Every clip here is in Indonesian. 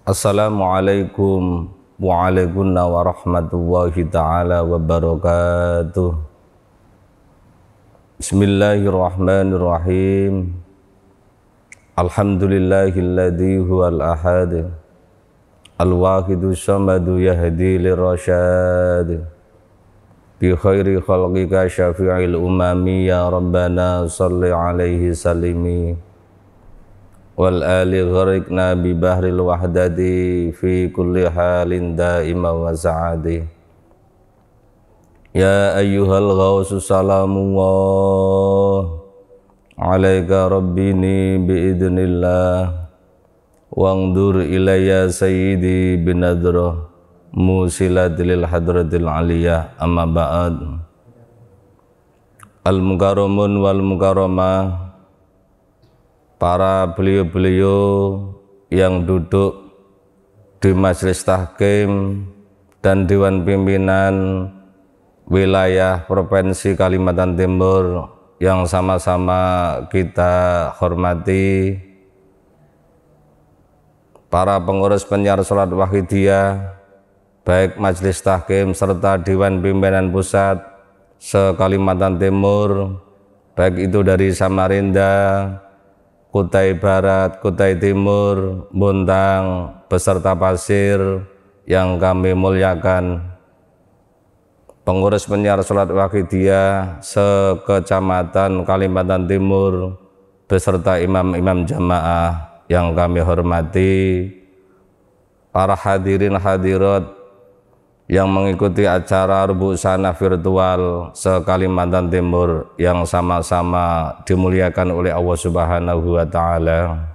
Assalamualaikum warahmatullahi taala wabarakatuh. Bismillahirrahmanirrahim. Alhamdulillahilladzi huwal ahad. Al-wahidu samadu yahdi lirasyad Bi khairi khalqika syafi'il umami ya Rabbana salli alaihi salimi wal ali gharikna bi bahril wahdati fi kulli halin daima wa sa'adi ya ayyuhal ghausu salamullah alaika rabbini bi idnillah. Wangdur ilayya sayyidi binadra musilat lil hadratil aliyah. Amma ba'd al mukarramun wal mukarramah para beliau-beliau yang duduk di majelis tahkim dan dewan pimpinan wilayah provinsi Kalimantan Timur yang sama-sama kita hormati para pengurus penyiar sholat wahidiyah baik majelis tahkim serta dewan pimpinan pusat se Kalimantan Timur baik itu dari Samarinda Kutai Barat, Kutai Timur, Buntang, beserta Pasir yang kami muliakan. Pengurus penyiar sholat wakidiyah sekecamatan Kalimantan Timur beserta imam-imam jamaah yang kami hormati para hadirin hadirat yang mengikuti acara Rebu Sana virtual se-Kalimantan Timur yang sama-sama dimuliakan oleh Allah Subhanahu wa taala.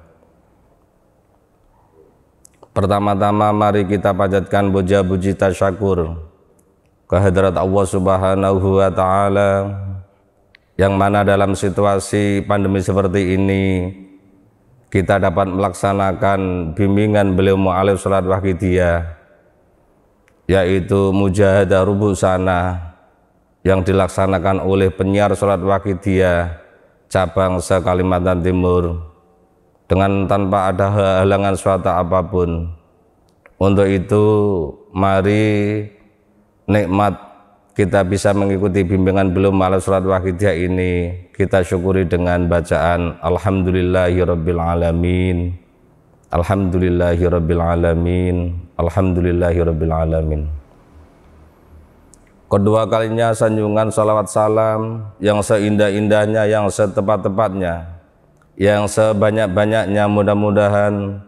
Pertama-tama mari kita panjatkan puja puji tasyakur kehadirat Allah Subhanahu wa taala yang mana dalam situasi pandemi seperti ini kita dapat melaksanakan bimbingan beliau mu'alif salat wahidiyah yaitu mujahadah rubuh sana yang dilaksanakan oleh penyiar sholat wakidiyah cabang se Kalimantan Timur dengan tanpa ada halangan suatu apa pun. Untuk itu mari nikmat kita bisa mengikuti bimbingan belum malam sholat wakidiyah ini. Kita syukuri dengan bacaan Alhamdulillahirabbil alamin. Alamin Alhamdulillahirabbil alamin. Kedua kalinya sanjungan salawat salam yang seindah-indahnya, yang setepat-tepatnya, yang sebanyak-banyaknya mudah-mudahan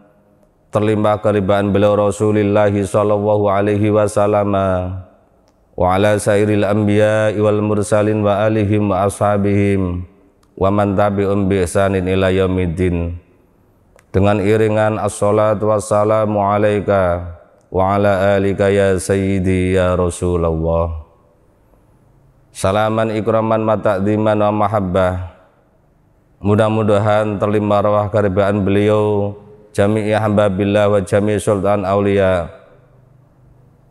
terlimpah kelimpahan beliau Rasulullah sallallahu alaihi wasallam wa ala sairil anbiya wal mursalin wa alihim wa ashabihim wa man tabi'um bi ihsanin ila yaumiddin dengan iringan as-salatu wassalamu alaika wa ala alika ya sayyidi ya Rasulullah. Salaman ikraman mata'diman wa mahabbah. Mudah-mudahan terlimpah rawah karibaan beliau Jami'i hambabillah wa jami'i sultan awliya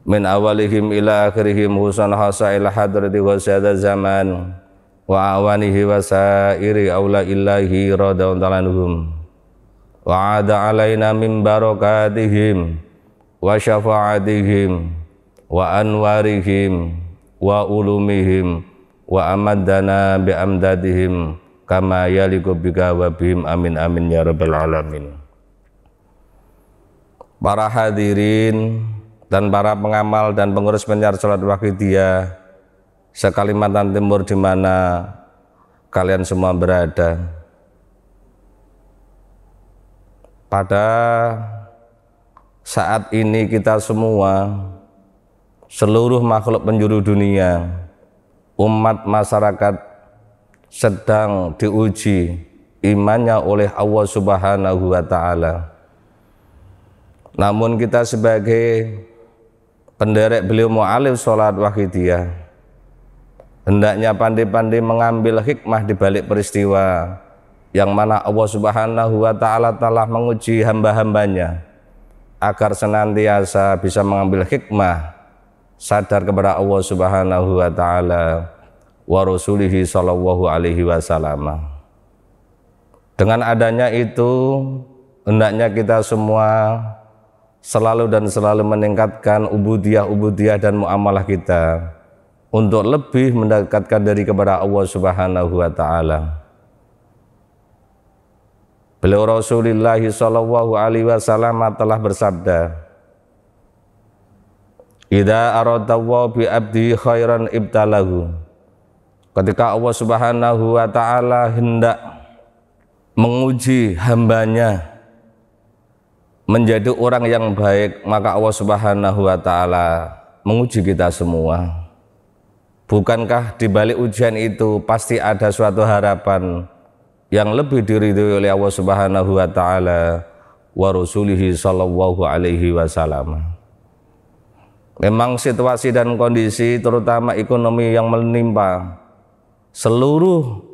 Min awalihim ila akhirihim husan hasa ila hadrati wa zaman Wa awanihi wa sairi awla illahi radaun talanuhum Wa ada alaina min barakatihim wa syafa'atihim wa anwarihim wa ulumihim wa amadana bi amdadihim kama yaliku bika wa bihim amin amin ya rabbal alamin. Para hadirin dan para pengamal dan pengurus penyiar salat wakidiyah sekalimantan timur di mana kalian semua berada. Pada saat ini kita semua seluruh makhluk penjuru dunia umat masyarakat sedang diuji imannya oleh Allah Subhanahu wa taala. Namun kita sebagai penderek beliau mu'alif sholat wahidiyah hendaknya pandai-pandai mengambil hikmah di balik peristiwa yang mana Allah Subhanahu wa taala telah menguji hamba-hambanya agar senantiasa bisa mengambil hikmah sadar kepada Allah Subhanahu wa taala wa rasulihi sallallahu alaihi wasallam. Dengan adanya itu hendaknya kita semua selalu dan selalu meningkatkan ubudiyah-ubudiyah dan muamalah kita untuk lebih mendekatkan diri kepada Allah Subhanahu wa taala. Beliau Rasulullah sallallahu alaihi wasallam telah bersabda, "Idza aradallahu bi abdi khairan ibtalahu." Ketika Allah Subhanahu wa taala hendak menguji hambanya menjadi orang yang baik, maka Allah Subhanahu wa taala menguji kita semua. Bukankah di balik ujian itu pasti ada suatu harapan yang lebih diridhoi oleh Allah Subhanahu wa taala wa rasulihi sallallahu alaihi wasallam. Memang situasi dan kondisi terutama ekonomi yang menimpa seluruh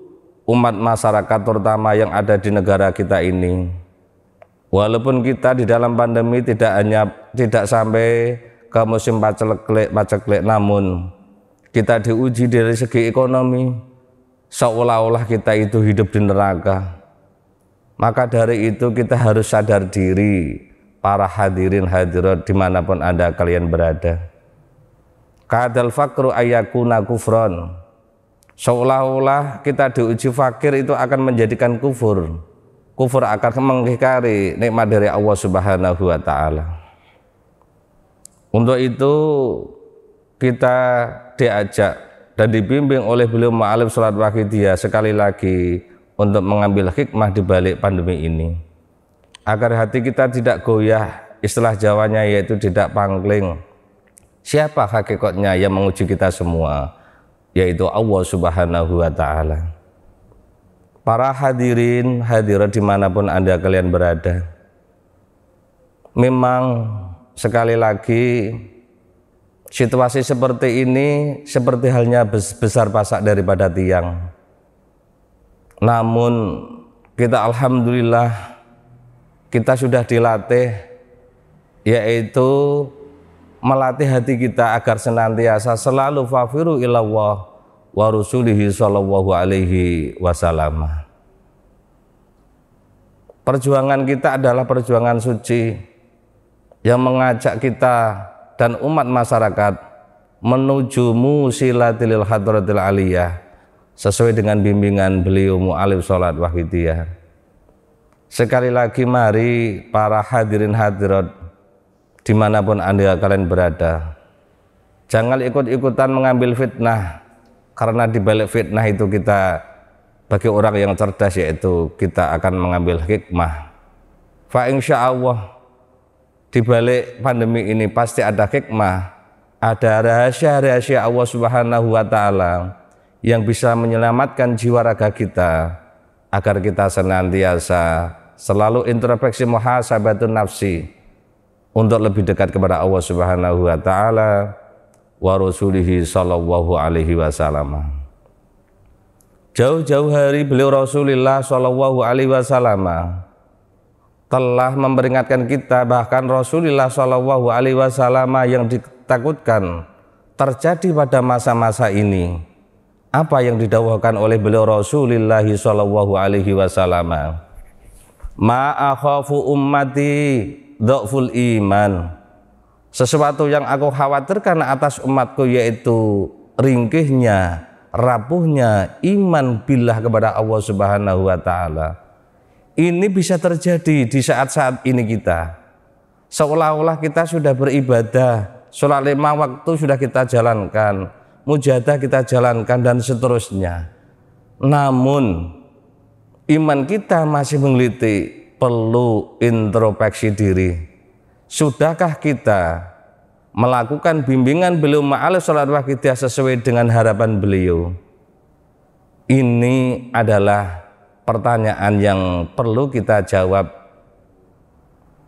umat masyarakat terutama yang ada di negara kita ini. Walaupun kita di dalam pandemi tidak hanya tidak sampai ke musim paceklik paceklik namun kita diuji dari segi ekonomi seolah-olah kita itu hidup di neraka. Maka dari itu kita harus sadar diri para hadirin hadirat di mana pun anda kalian berada. Kadal fakru ayakuna kufron. Seolah-olah kita diuji fakir itu akan menjadikan kufur. Kufur akan mengingkari nikmat dari Allah subhanahu wa ta'ala. Untuk itu kita diajak dan dibimbing oleh beliau ma'alif salat wakidiyah sekali lagi untuk mengambil hikmah di balik pandemi ini. Agar hati kita tidak goyah istilah Jawanya yaitu tidak pangling. Siapa hakikatnya yang menguji kita semua? Yaitu Allah subhanahu wa ta'ala. Para hadirin hadirat di mana pun anda kalian berada memang sekali lagi Situasi seperti ini seperti halnya besar pasak daripada tiang. Namun kita alhamdulillah kita sudah dilatih yaitu melatih hati kita agar senantiasa selalu fafiru ilallah wa rusulihi sallallahu alaihi wasallam. Perjuangan kita adalah perjuangan suci yang mengajak kita dan umat masyarakat menuju musilatil hadratil aliyah sesuai dengan bimbingan beliau mu'alif sholat wahidiyah. Sekali lagi mari para hadirin hadirat di mana pun anda kalian berada jangan ikut-ikutan mengambil fitnah karena di balik fitnah itu kita bagi orang yang cerdas yaitu kita akan mengambil hikmah. Fa insya Allah di balik pandemi ini pasti ada hikmah, ada rahasia-rahasia Allah Subhanahu wa taala yang bisa menyelamatkan jiwa raga kita agar kita senantiasa selalu introspeksi muhasabatun nafsi untuk lebih dekat kepada Allah Subhanahu wa taala wa rasulihi sallallahu alaihi wasallam. Jauh-jauh hari beliau Rasulullah sallallahu alaihi wasallam telah memperingatkan kita bahkan Rasulullah Shallallahu Alaihi Wasallam yang ditakutkan terjadi pada masa-masa ini apa yang didawahkan oleh beliau Rasulullah Shallallahu Alaihi Wasallam? Ma'akhafu ummati dhaful iman. Sesuatu yang aku khawatirkan atas umatku yaitu ringkihnya rapuhnya iman billah kepada Allah Subhanahu wa taala ini bisa terjadi di saat-saat ini kita. Seolah-olah kita sudah beribadah, sholat lima waktu sudah kita jalankan, mujadah kita jalankan dan seterusnya. Namun iman kita masih mengeliti, perlu introspeksi diri. Sudahkah kita melakukan bimbingan beliau ma'al sholat wakidah sesuai dengan harapan beliau? Ini adalah pertanyaan yang perlu kita jawab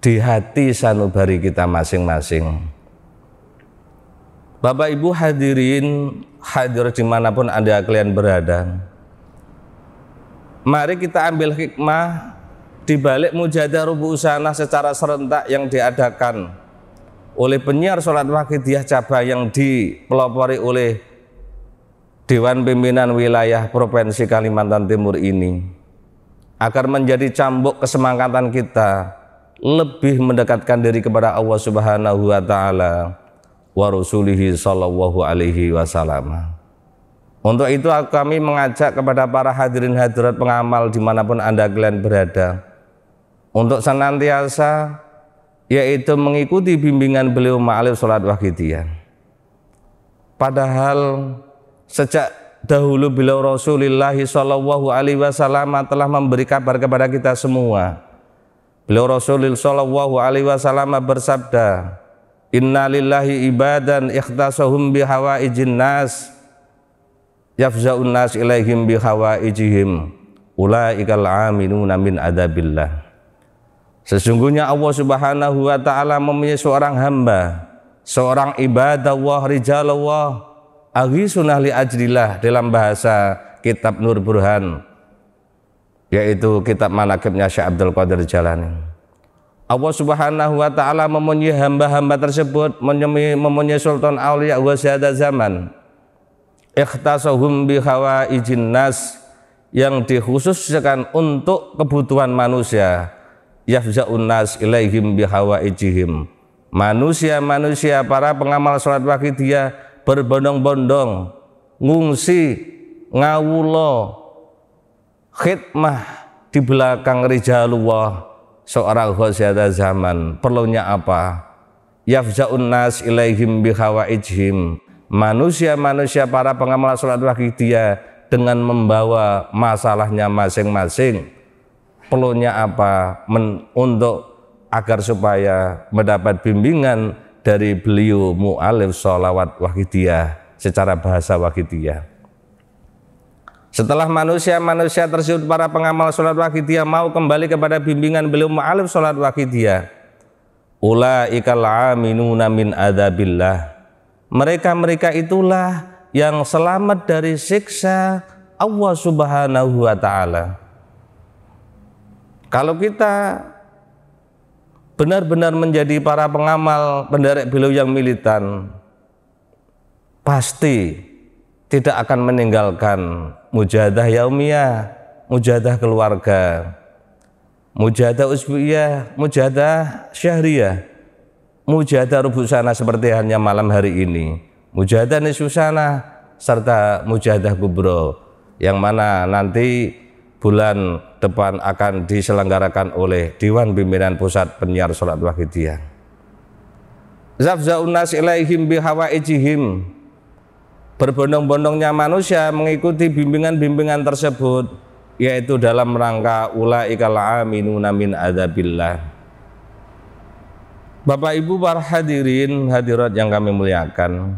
di hati sanubari kita masing-masing. Bapak Ibu hadirin hadir di mana pun anda kalian berada. Mari kita ambil hikmah di balik mujadah rubu usana secara serentak yang diadakan oleh penyiar sholat wakidiyah cabang yang dipelopori oleh Dewan Pimpinan Wilayah Provinsi Kalimantan Timur ini agar menjadi cambuk kesemangatan kita lebih mendekatkan diri kepada Allah Subhanahu wa taala wa rasulihi sallallahu alaihi wasallam. Untuk itu kami mengajak kepada para hadirin hadirat pengamal di mana pun anda kalian berada untuk senantiasa yaitu mengikuti bimbingan beliau ma'alif sholat wahidiyah. Padahal sejak dahulu beliau Rasulullah Shallallahu Alaihi Wasallam telah memberi kabar kepada kita semua. Beliau Rasulullah sallallahu alaihi wasallam bersabda, "Inna lillahi ibadan ikhtasahum bi hawaijin nas yafza'un nas ilaihim bi hawaijihim ulaikal aminuna min adabillah." Sesungguhnya Allah Subhanahu wa taala mempunyai seorang hamba, seorang ibadah Allah, rijalullah, aghisunah li ajrillah dalam bahasa kitab Nur Burhan yaitu kitab manakibnya Syekh Abdul Qadir Jalani. Allah Subhanahu wa taala memuji hamba-hamba tersebut memuji sultan aulia wa zaman. Ikhtasahum bi hawaijin nas yang dikhususkan untuk kebutuhan manusia. Yafza'un nas ilaihim bi hawaijihim. Manusia-manusia para pengamal salat wakidiyah berbondong-bondong ngungsi ngawulo khidmah di belakang rijalullah seorang khosiyata zaman. Perlunya apa? Yafza'un nas ilaihim bihawaijhim manusia-manusia para pengamal sholat dia dengan membawa masalahnya masing-masing. Perlunya apa? Men, untuk agar supaya mendapat bimbingan dari beliau mu'alif sholawat wahidiyah secara bahasa wahidiyah setelah manusia-manusia tersebut para pengamal sholat wakidiyah mau kembali kepada bimbingan beliau ma'alif sholat wakidiyah. Ula'ikal aminuna min adabillah. Mereka-mereka itulah yang selamat dari siksa Allah subhanahu wa ta'ala. Kalau kita benar-benar menjadi para pengamal penderek beliau yang militan, pasti tidak akan meninggalkan mujahadah yaumiyah, mujahadah keluarga, mujahadah usbuiyah, mujahadah syahriyah, mujahadah rubusana seperti hanya malam hari ini, mujahadah nisusana serta mujahadah kubro yang mana nanti bulan depan akan diselenggarakan oleh Dewan Pimpinan Pusat Penyiar Salat Wahidiyah. Zafza'un nas ilaihim bihawaijihim. Berbondong-bondongnya manusia mengikuti bimbingan-bimbingan tersebut yaitu dalam rangka ulaikal aminuna min adabillah Bapak Ibu para hadirin hadirat yang kami muliakan.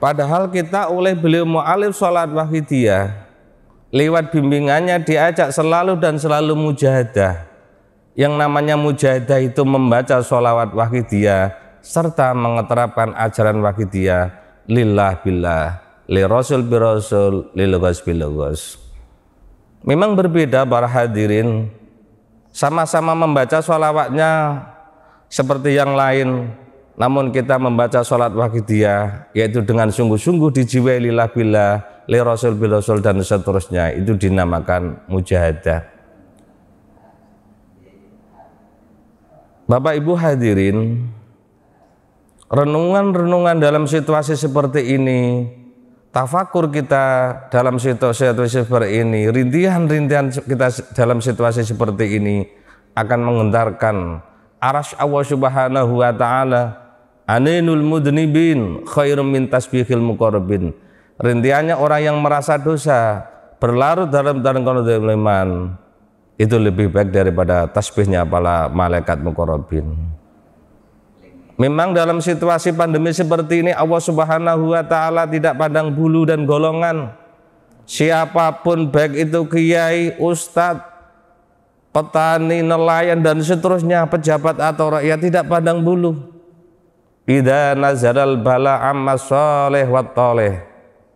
Padahal kita oleh beliau mu'alif sholat wahidiyah Lewat bimbingannya diajak selalu dan selalu mujahadah. Yang namanya mujahadah itu membaca sholawat wahidiyah serta mengeterapkan ajaran wakidiyah lillah billah li rasul bi rasul lil ghas bil ghas memang berbeda para hadirin. Sama-sama membaca sholawatnya seperti yang lain. Namun kita membaca sholat wakidiyah yaitu dengan sungguh-sungguh dijiwai lillah billah li rasul bil rasul dan seterusnya itu dinamakan mujahadah. Bapak Ibu hadirin renungan-renungan dalam situasi seperti ini, tafakur kita dalam situasi seperti ini, rintihan-rintihan kita dalam situasi seperti ini akan mengentarkan aras Allah Subhanahu wa taala aninul mudnibin khairum min tasbihil muqarrabin rintihannya orang yang merasa dosa berlarut dalam dalam konodeliman itu lebih baik daripada tasbihnya para malaikat muqarrabin Memang dalam situasi pandemi seperti ini Allah Subhanahu wa taala tidak pandang bulu dan golongan. Siapa pun baik itu kiai, ustadz, petani, nelayan dan seterusnya, pejabat atau rakyat tidak pandang bulu. Idza nazalal bala amma salih wa toleh.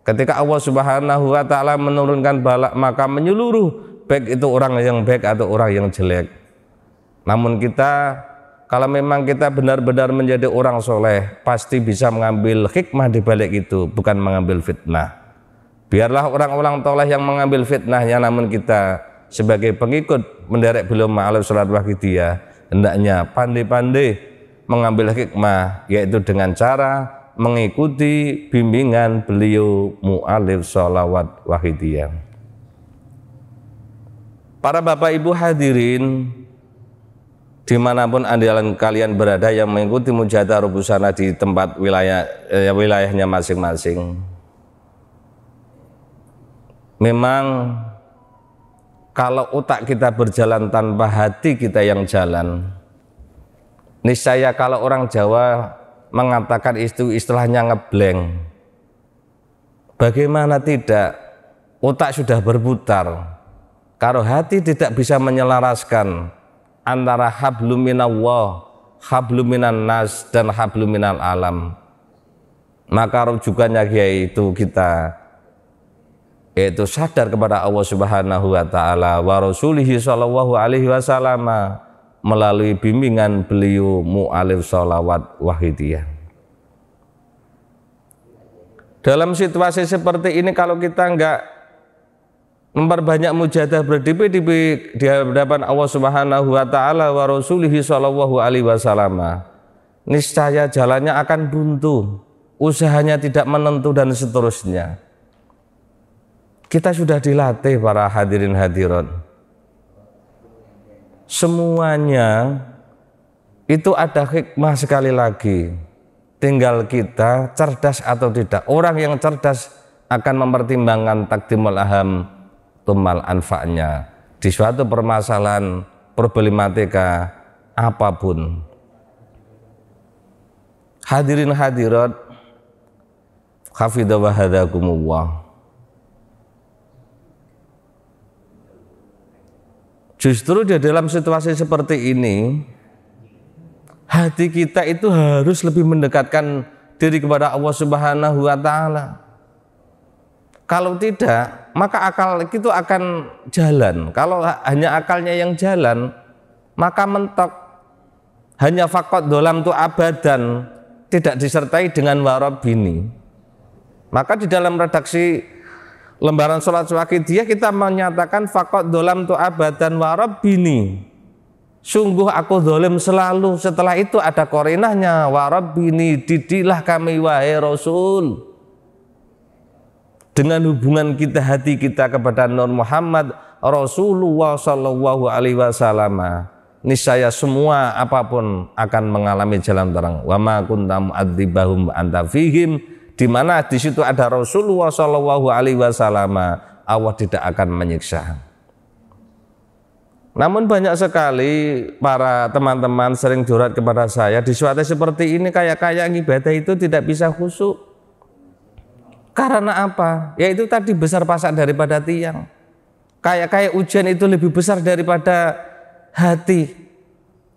Ketika Allah Subhanahu wa taala menurunkan bala maka menyeluruh baik itu orang yang baik atau orang yang jelek. Namun kita kalau memang kita benar-benar menjadi orang soleh, pasti bisa mengambil hikmah di balik itu, bukan mengambil fitnah. Biarlah orang-orang toleh yang mengambil fitnahnya, namun kita sebagai pengikut menderek beliau ma'alif salat wahidiyah hendaknya pandai-pandai mengambil hikmah yaitu dengan cara mengikuti bimbingan beliau mu'alif salawat wahidiyah para bapak ibu hadirin di mana pun andalan kalian berada yang mengikuti mujahadah rubusana di tempat wilayah eh, wilayahnya masing-masing. Memang kalau otak kita berjalan tanpa hati kita yang jalan, niscaya kalau orang Jawa mengatakan itu istilahnya ngebleng. Bagaimana tidak? Otak sudah berputar. Kalau hati tidak bisa menyelaraskan antara hablum minallah, hablum minan nas dan hablum minal alam. Maka rujukannya yaitu kita yaitu sadar kepada Allah Subhanahu wa taala wa rasulihi sallallahu alaihi wasallam melalui bimbingan beliau mu'alif salawat wahidiyah. Dalam situasi seperti ini kalau kita enggak memperbanyak mujahadah berdipi-dipi di hadapan Allah Subhanahu wa taala wa rasulihi sallallahu alaihi wasallam. Niscaya jalannya akan buntu, usahanya tidak menentu dan seterusnya. Kita sudah dilatih para hadirin hadirat. Semuanya itu ada hikmah sekali lagi. Tinggal kita cerdas atau tidak. Orang yang cerdas akan mempertimbangkan takdimul aham tumal anfa'nya di suatu permasalahan problematika apa pun hadirin hadirat hafidha wa hadakumullah justru di dalam situasi seperti ini hati kita itu harus lebih mendekatkan diri kepada Allah Subhanahu wa taala kalau tidak, maka akal itu akan jalan. Kalau hanya akalnya yang jalan, maka mentok. Hanya fakot dolam itu abadan, tidak disertai dengan warobini. Maka di dalam redaksi lembaran sholat dia kita menyatakan fakot dolam tu abadan warobini. Sungguh aku dolim selalu. Setelah itu ada korinahnya warobini didilah kami wahai Rasul dengan hubungan kita hati kita kepada Nur Muhammad Rasulullah Shallallahu Alaihi Wasallam niscaya semua apa pun akan mengalami jalan terang wa ma kuntam adzibahum anta fihim di mana di situ ada Rasulullah Shallallahu Alaihi Wasallam Allah tidak akan menyiksa namun banyak sekali para teman-teman sering curhat kepada saya di suatu seperti ini kayak-kayak ibadah itu tidak bisa khusyuk karena apa? Yaitu tadi besar pasak daripada tiang. Kayak kayak ujian itu lebih besar daripada hati.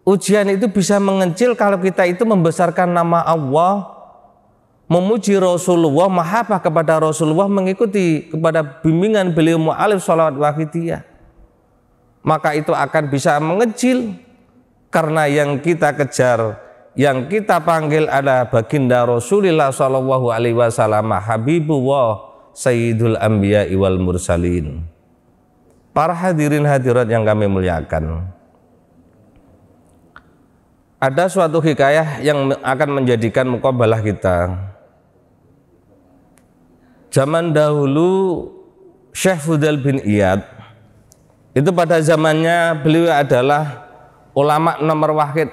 Ujian itu bisa mengecil kalau kita itu membesarkan nama Allah, memuji Rasulullah, mahabbah kepada Rasulullah, mengikuti kepada bimbingan beliau mu'alif salawat wahidiyah. Maka itu akan bisa mengecil karena yang kita kejar yang kita panggil adalah baginda Rasulullah Shallallahu Alaihi Wasallam Habibullah Sayyidul Anbiya wal Mursalin. Para hadirin hadirat yang kami muliakan. Ada suatu hikayah yang akan menjadikan mukabalah kita. Zaman dahulu Syekh Fudel bin Iyad itu pada zamannya beliau adalah ulama nomor wahid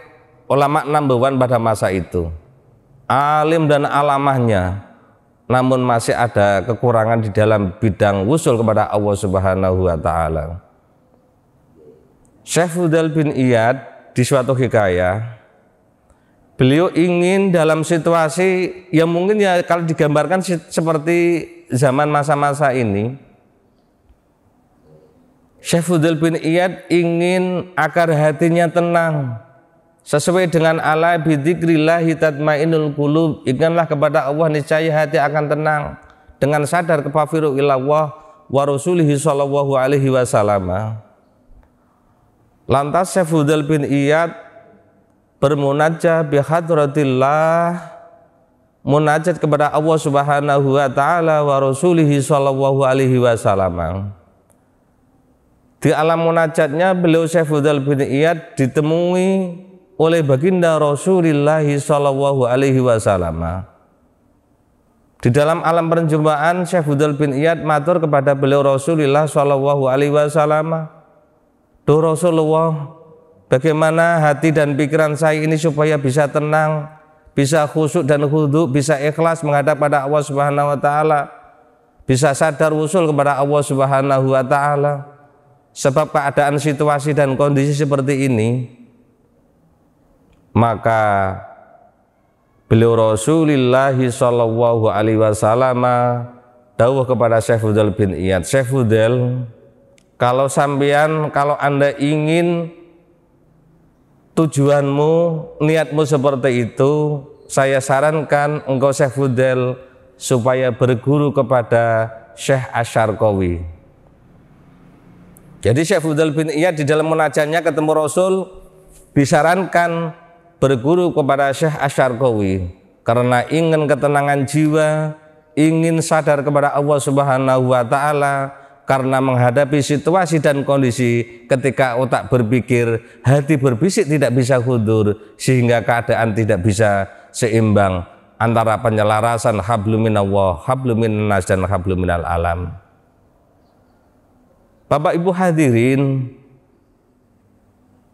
ulama number one pada masa itu alim dan alamahnya namun masih ada kekurangan di dalam bidang wusul kepada Allah Subhanahu wa taala. Syekh Fudel bin Iyad di suatu hikayah beliau ingin dalam situasi yang mungkin ya kalau digambarkan seperti zaman masa-masa ini Syekh Fudel bin Iyad ingin agar hatinya tenang sesuai dengan ala bidzikrillahi tatmainul qulub. Ingatlah kepada Allah niscaya hati akan tenang dengan sadar kepafiru ilallah wa rasulihi sallallahu alaihi wasallam. Lantas Syafudul bin Iyad bermunajat bihadratillah munajat kepada Allah Subhanahu wa taala wa rasulihi sallallahu alaihi wasallam. Di alam munajatnya beliau Syekh Fudal bin Iyad ditemui oleh baginda Rasulullah sallallahu alaihi wasallam. Di dalam alam perjumpaan Syekh Fudal bin Iyad matur kepada beliau Rasulullah sallallahu alaihi wasallam, "Duh Rasulullah, bagaimana hati dan pikiran saya ini supaya bisa tenang, bisa khusyuk dan khudu, bisa ikhlas menghadap pada Allah Subhanahu wa taala, bisa sadar usul kepada Allah Subhanahu wa taala." sebab keadaan situasi dan kondisi seperti ini maka beliau Rasulullah sallallahu alaihi wasallam dawuh kepada Syekh bin Iyad Syekh kalau sampean kalau anda ingin tujuanmu niatmu seperti itu saya sarankan engkau Syekh Fudel supaya berguru kepada Syekh Asyarqawi. Jadi Syekh Fudal bin Iyad di dalam munajatnya ketemu Rasul disarankan berguru kepada Syekh Asyarqawi karena ingin ketenangan jiwa, ingin sadar kepada Allah Subhanahu wa taala karena menghadapi situasi dan kondisi ketika otak berpikir, hati berbisik tidak bisa hudur sehingga keadaan tidak bisa seimbang antara penyelarasan habluminallah, habluminas dan habluminal alam. Bapak Ibu hadirin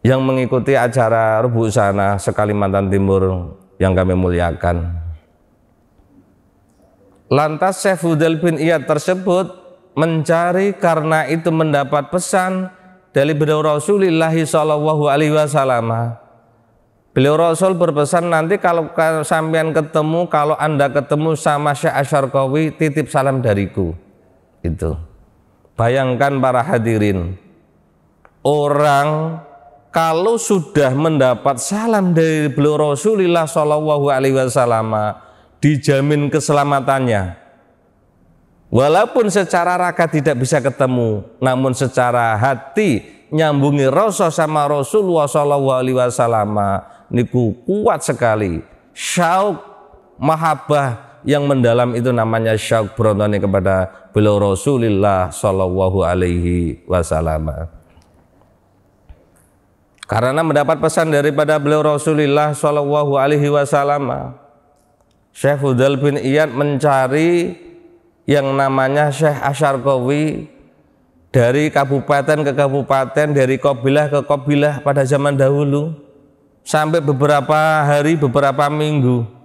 yang mengikuti acara Rebu Sana Sekalimantan Timur yang kami muliakan. Lantas Syekh Fudel bin Iyad tersebut mencari karena itu mendapat pesan dari beliau Rasulullah Shallallahu Alaihi Wasallam. Beliau Rasul berpesan nanti kalau sampean ketemu, kalau anda ketemu sama Syekh Asyarkawi, titip salam dariku. Itu. Bayangkan para hadirin, orang kalau sudah mendapat salam dari beliau Rasulullah Shallallahu Alaihi Wasallam dijamin keselamatannya. Walaupun secara raka tidak bisa ketemu, namun secara hati nyambungi rasa sama Rasulullah Shallallahu Alaihi Wasallam niku kuat sekali. Syauk mahabbah yang mendalam itu namanya syauk berontoni kepada beliau Rasulullah Shallallahu Alaihi Wasallam. Karena mendapat pesan daripada beliau Rasulullah Shallallahu Alaihi Wasallam, Syekh Hudal bin Iyad mencari yang namanya Syekh Asyarqawi dari kabupaten ke kabupaten, dari kabilah ke kabilah pada zaman dahulu sampai beberapa hari, beberapa minggu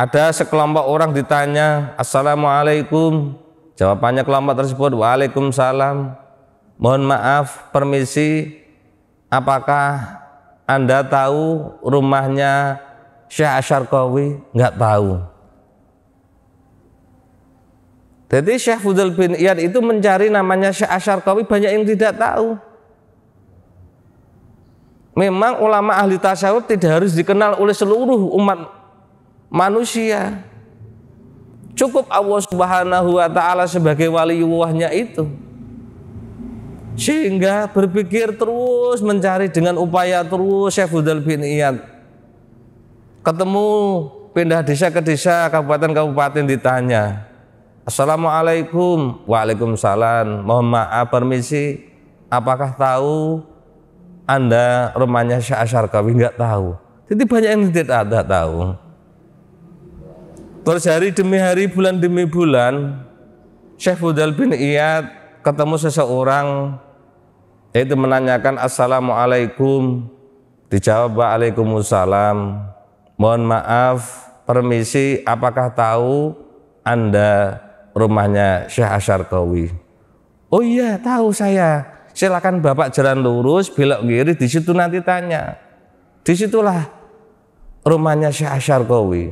ada sekelompok orang ditanya, Assalamualaikum. Jawabannya kelompok tersebut, Waalaikumsalam. Mohon maaf, permisi, apakah Anda tahu rumahnya Syekh Asyarqawi? Enggak tahu. Jadi Syekh Fudul bin Iyad itu mencari namanya Syekh Asyarqawi banyak yang tidak tahu. Memang ulama ahli tasawuf tidak harus dikenal oleh seluruh umat manusia. Cukup Allah Subhanahu wa taala sebagai waliullahnya itu. Sehingga berpikir terus mencari dengan upaya terus Syekh Fudal bin Iyad. Ketemu pindah desa ke desa, kabupaten-kabupaten ditanya. Assalamualaikum. Waalaikumsalam. Mohon maaf permisi. Apakah tahu Anda rumahnya Syekh Asyarkawi? Enggak tahu. Jadi banyak yang tidak ada tahu. Terus hari demi hari, bulan demi bulan, Syekh Fudal bin Iyad ketemu seseorang yaitu menanyakan Assalamualaikum dijawab Waalaikumsalam mohon maaf permisi apakah tahu anda rumahnya Syekh Asyarkawi oh iya tahu saya. Silakan bapak jalan lurus belok kiri di situ nanti tanya. Di situlah rumahnya Syekh Asyarkawi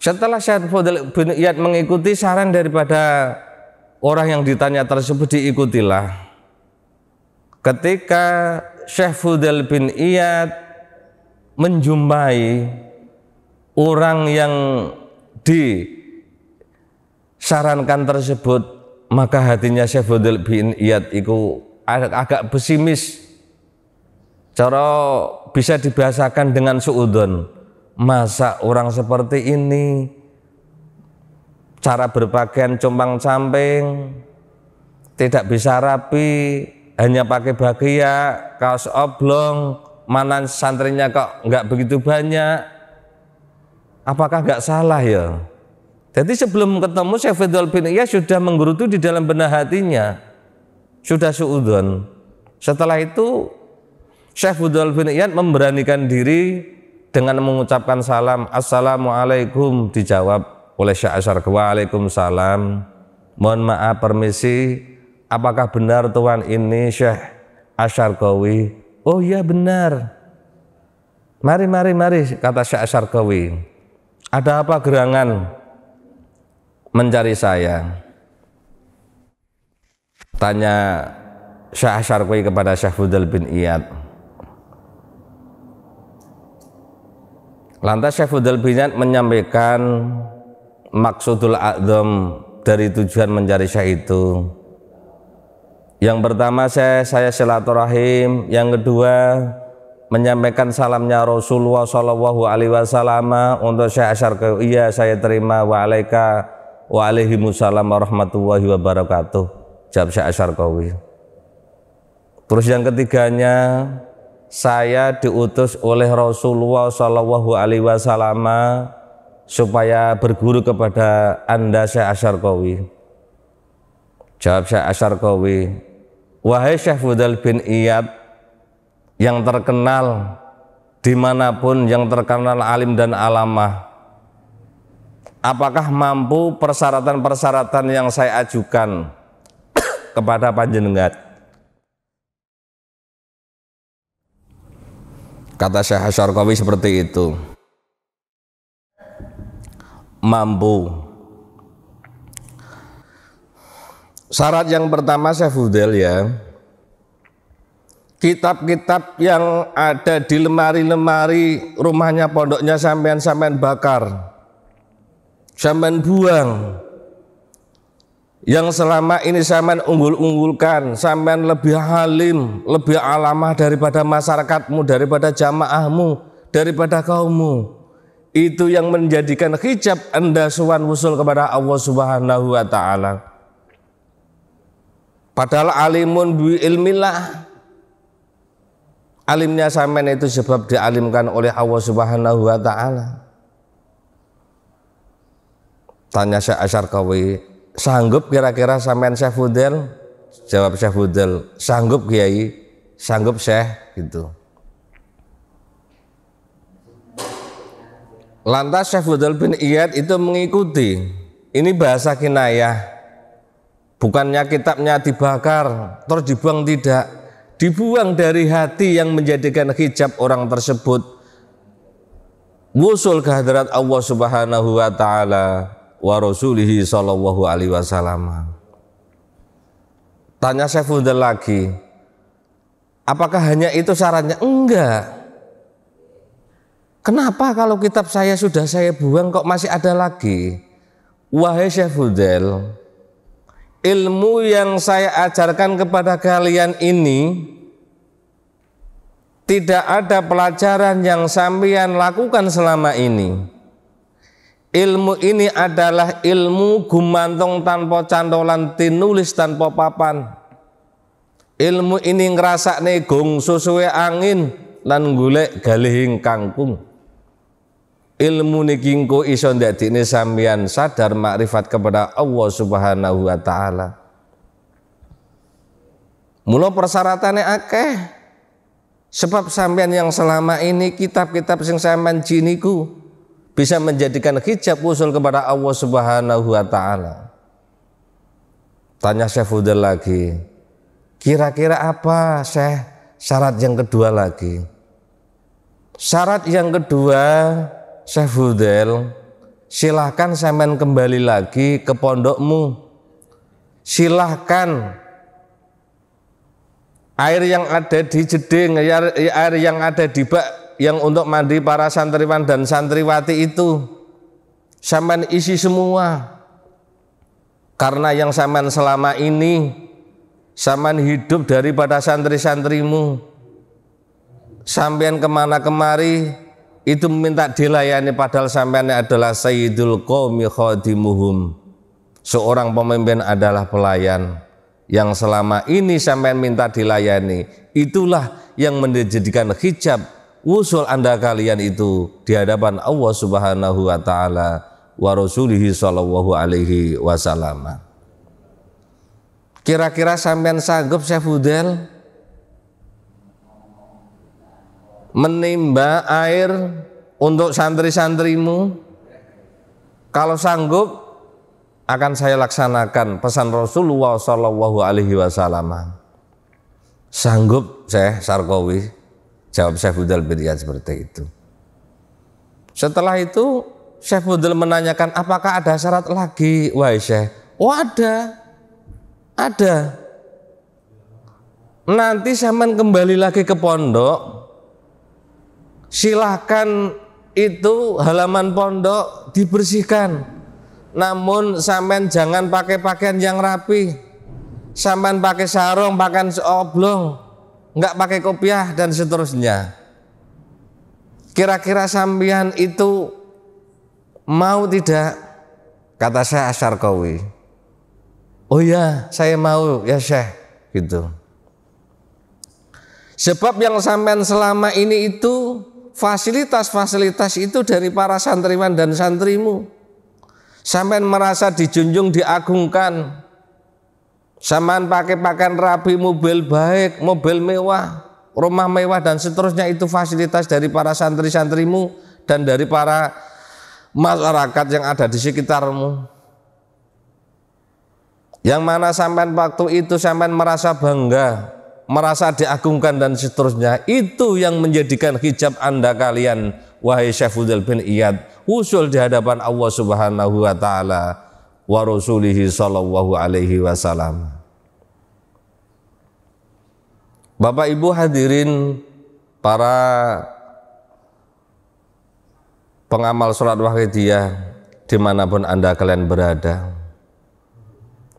setelah Syekh Fadil bin Iyad mengikuti saran daripada orang yang ditanya tersebut diikutilah. Ketika Syekh Fudel bin Iyad menjumpai orang yang disarankan tersebut, maka hatinya Fudel bin Iyad itu agak pesimis. Cara bisa dibahasakan dengan suudon. Masa orang seperti ini? Cara berpakaian compang camping, tidak bisa rapi, hanya pakai bahagia, kaos oblong, mana santrinya kok nggak begitu banyak, apakah nggak salah ya? Jadi sebelum ketemu Syekh Fidul bin Iyas sudah menggerutu di dalam benak hatinya, sudah suudon. Setelah itu Syekh Fidul bin Iyas memberanikan diri dengan mengucapkan salam Assalamualaikum dijawab oleh Syekh Asyar Waalaikumsalam mohon maaf permisi apakah benar Tuhan ini Syekh Asyarkawi? Oh iya benar. Mari, mari, mari, kata Syekh Asyarkawi. Ada apa gerangan mencari saya? Tanya Syekh Asyarkawi kepada Syekh Fudel bin Iyad. Lantas Syekh Fudel bin Iyad menyampaikan maksudul a'zam dari tujuan mencari Syekh itu yang pertama saya, saya silaturahim, yang kedua menyampaikan salamnya Rasulullah Shallallahu Alaihi Wasallam untuk saya asar ke iya saya terima. Wa alaika wa alaihimussalam warahmatullahi wabarakatuh. Jawab saya asar kawi. Terus yang ketiganya saya diutus oleh Rasulullah Shallallahu Alaihi Wasallam supaya berguru kepada anda saya asar kawi. Jawab saya asar kawi. Wahai Syekh Fudal bin Iyad yang terkenal di mana pun yang terkenal alim dan alamah. Apakah mampu persyaratan-persyaratan yang saya ajukan kepada panjenengan? Kata Syekh Syarkawi seperti itu. Mampu. Syarat yang pertama saya Fudel ya Kitab-kitab yang ada di lemari-lemari rumahnya pondoknya sampean-sampean bakar Sampean buang yang selama ini sampean unggul-unggulkan, sampean lebih halim, lebih alamah daripada masyarakatmu, daripada jamaahmu, daripada kaummu. Itu yang menjadikan hijab Anda suwan wusul kepada Allah Subhanahu wa taala. Padahal alimun bi ilmillah Alimnya sampean itu sebab dialimkan oleh Allah Subhanahu wa taala. Tanya Syekh Asyarkawi, sanggup kira-kira sampean Syekh Fudel? Jawab Syekh Fudel, sanggup Kiai, sanggup Syekh gitu. Lantas Syekh Fudel bin Iyad itu mengikuti. Ini bahasa kinayah Bukannya kitabnya dibakar, terus dibuang tidak. Dibuang dari hati yang menjadikan hijab orang tersebut. Wusul kehadirat Allah subhanahu wa ta'ala wa rasulihi sallallahu alaihi wasallam. Tanya Syaifudal lagi, apakah hanya itu syaratnya? Enggak. Kenapa kalau kitab saya sudah saya buang kok masih ada lagi? Wahai Syaifudal, ilmu yang saya ajarkan kepada kalian ini tidak ada pelajaran yang sampean lakukan selama ini. Ilmu ini adalah ilmu gumantung tanpa cantolan tinulis tanpa papan. Ilmu ini ngerasa nih gong sesuai angin lan golek galihing kangkung ilmu niki engko iso ndadekne sampeyan sadar makrifat kepada Allah Subhanahu wa taala. Mula persyaratannya akeh. Sebab sampean yang selama ini kitab-kitab sing sampean jiniku bisa menjadikan hijab usul kepada Allah Subhanahu wa taala. Tanya Syekh lagi. Kira-kira apa Syekh syarat yang kedua lagi? Syarat yang kedua Syekh Fudel, silahkan sampean kembali lagi ke pondokmu. Silahkan air yang ada di jeding, air yang ada di bak yang untuk mandi para santriwan dan santriwati itu sampean isi semua. Karena yang sampean selama ini sampean hidup daripada santri-santrimu. Sampean ke mana kemari itu minta dilayani padahal sampean adalah sayyidul qaumi khadimuhum. Seorang pemimpin adalah pelayan yang selama ini sampai minta dilayani. Itulah yang menjadikan hijab usul anda kalian itu di hadapan Allah subhanahu wa ta'ala wa rasulihi sallallahu alaihi wasallam. Kira-kira sampean sanggup Syekh Fudel menimba air untuk santri-santrimu kalau sanggup akan saya laksanakan pesan Rasulullah Shallallahu Alaihi Wasallam. Sanggup saya Sarkowi? Jawab Syekh Fudal bin seperti itu. Setelah itu Syekh Fudal menanyakan apakah ada syarat lagi? Wahai Syekh, oh ada, ada. Nanti zaman kembali lagi ke pondok, silahkan itu halaman pondok dibersihkan namun sampean jangan pakai pakaian yang rapi. Sampean pakai sarung, pakai oblong, nggak pakai kopiah dan seterusnya. Kira-kira sampean itu mau tidak? Kata saya Asyarkawi. Oh ya, saya mau ya Syekh gitu. Sebab yang sampean selama ini itu fasilitas-fasilitas itu dari para santriwan dan santrimu Sampai merasa dijunjung diagungkan. Samaan pakai pakaian rapi, mobil baik, mobil mewah, rumah mewah dan seterusnya itu fasilitas dari para santri-santrimu dan dari para masyarakat yang ada di sekitarmu. Yang mana sampean waktu itu sampean merasa bangga, merasa diagungkan dan seterusnya. Itu yang menjadikan hijab Anda kalian wahai Syekh bin Iyad usul di hadapan Allah Subhanahu wa taala wa rasulihi sallallahu alaihi wasallam. Bapak Ibu hadirin para pengamal surat wahidiyah di mana pun anda kalian berada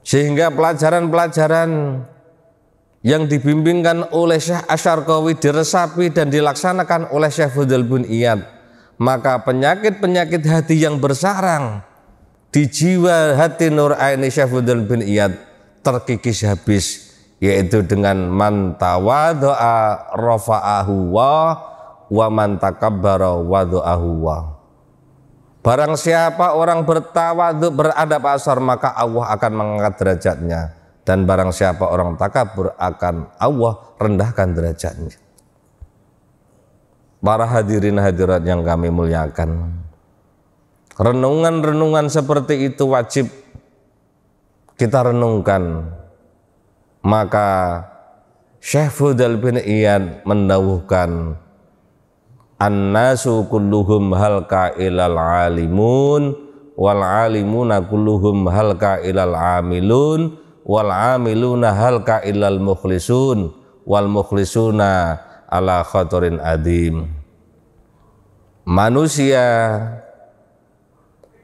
sehingga pelajaran-pelajaran yang dibimbingkan oleh Syekh Asyarkawi diresapi dan dilaksanakan oleh Syekh Fudul bin Iyad. Maka penyakit-penyakit hati yang bersarang di jiwa hati Nur Aini Syafudul bin Iyad terkikis habis yaitu dengan man tawadha'a rafa'ahu wa wa man takabbara wadha'ahu wa. Barang siapa orang bertawadhu beradab asar maka Allah akan mengangkat derajatnya dan barang siapa orang takabur akan Allah rendahkan derajatnya para hadirin hadirat yang kami muliakan. Renungan-renungan seperti itu wajib kita renungkan. Maka Syekh Fudal bin Iyad mendawuhkan An-nasu kulluhum halka ilal alimun wal alimuna kulluhum halka ilal amilun wal amiluna halka ilal mukhlisun wal mukhlisuna ala khatorin adim. Manusia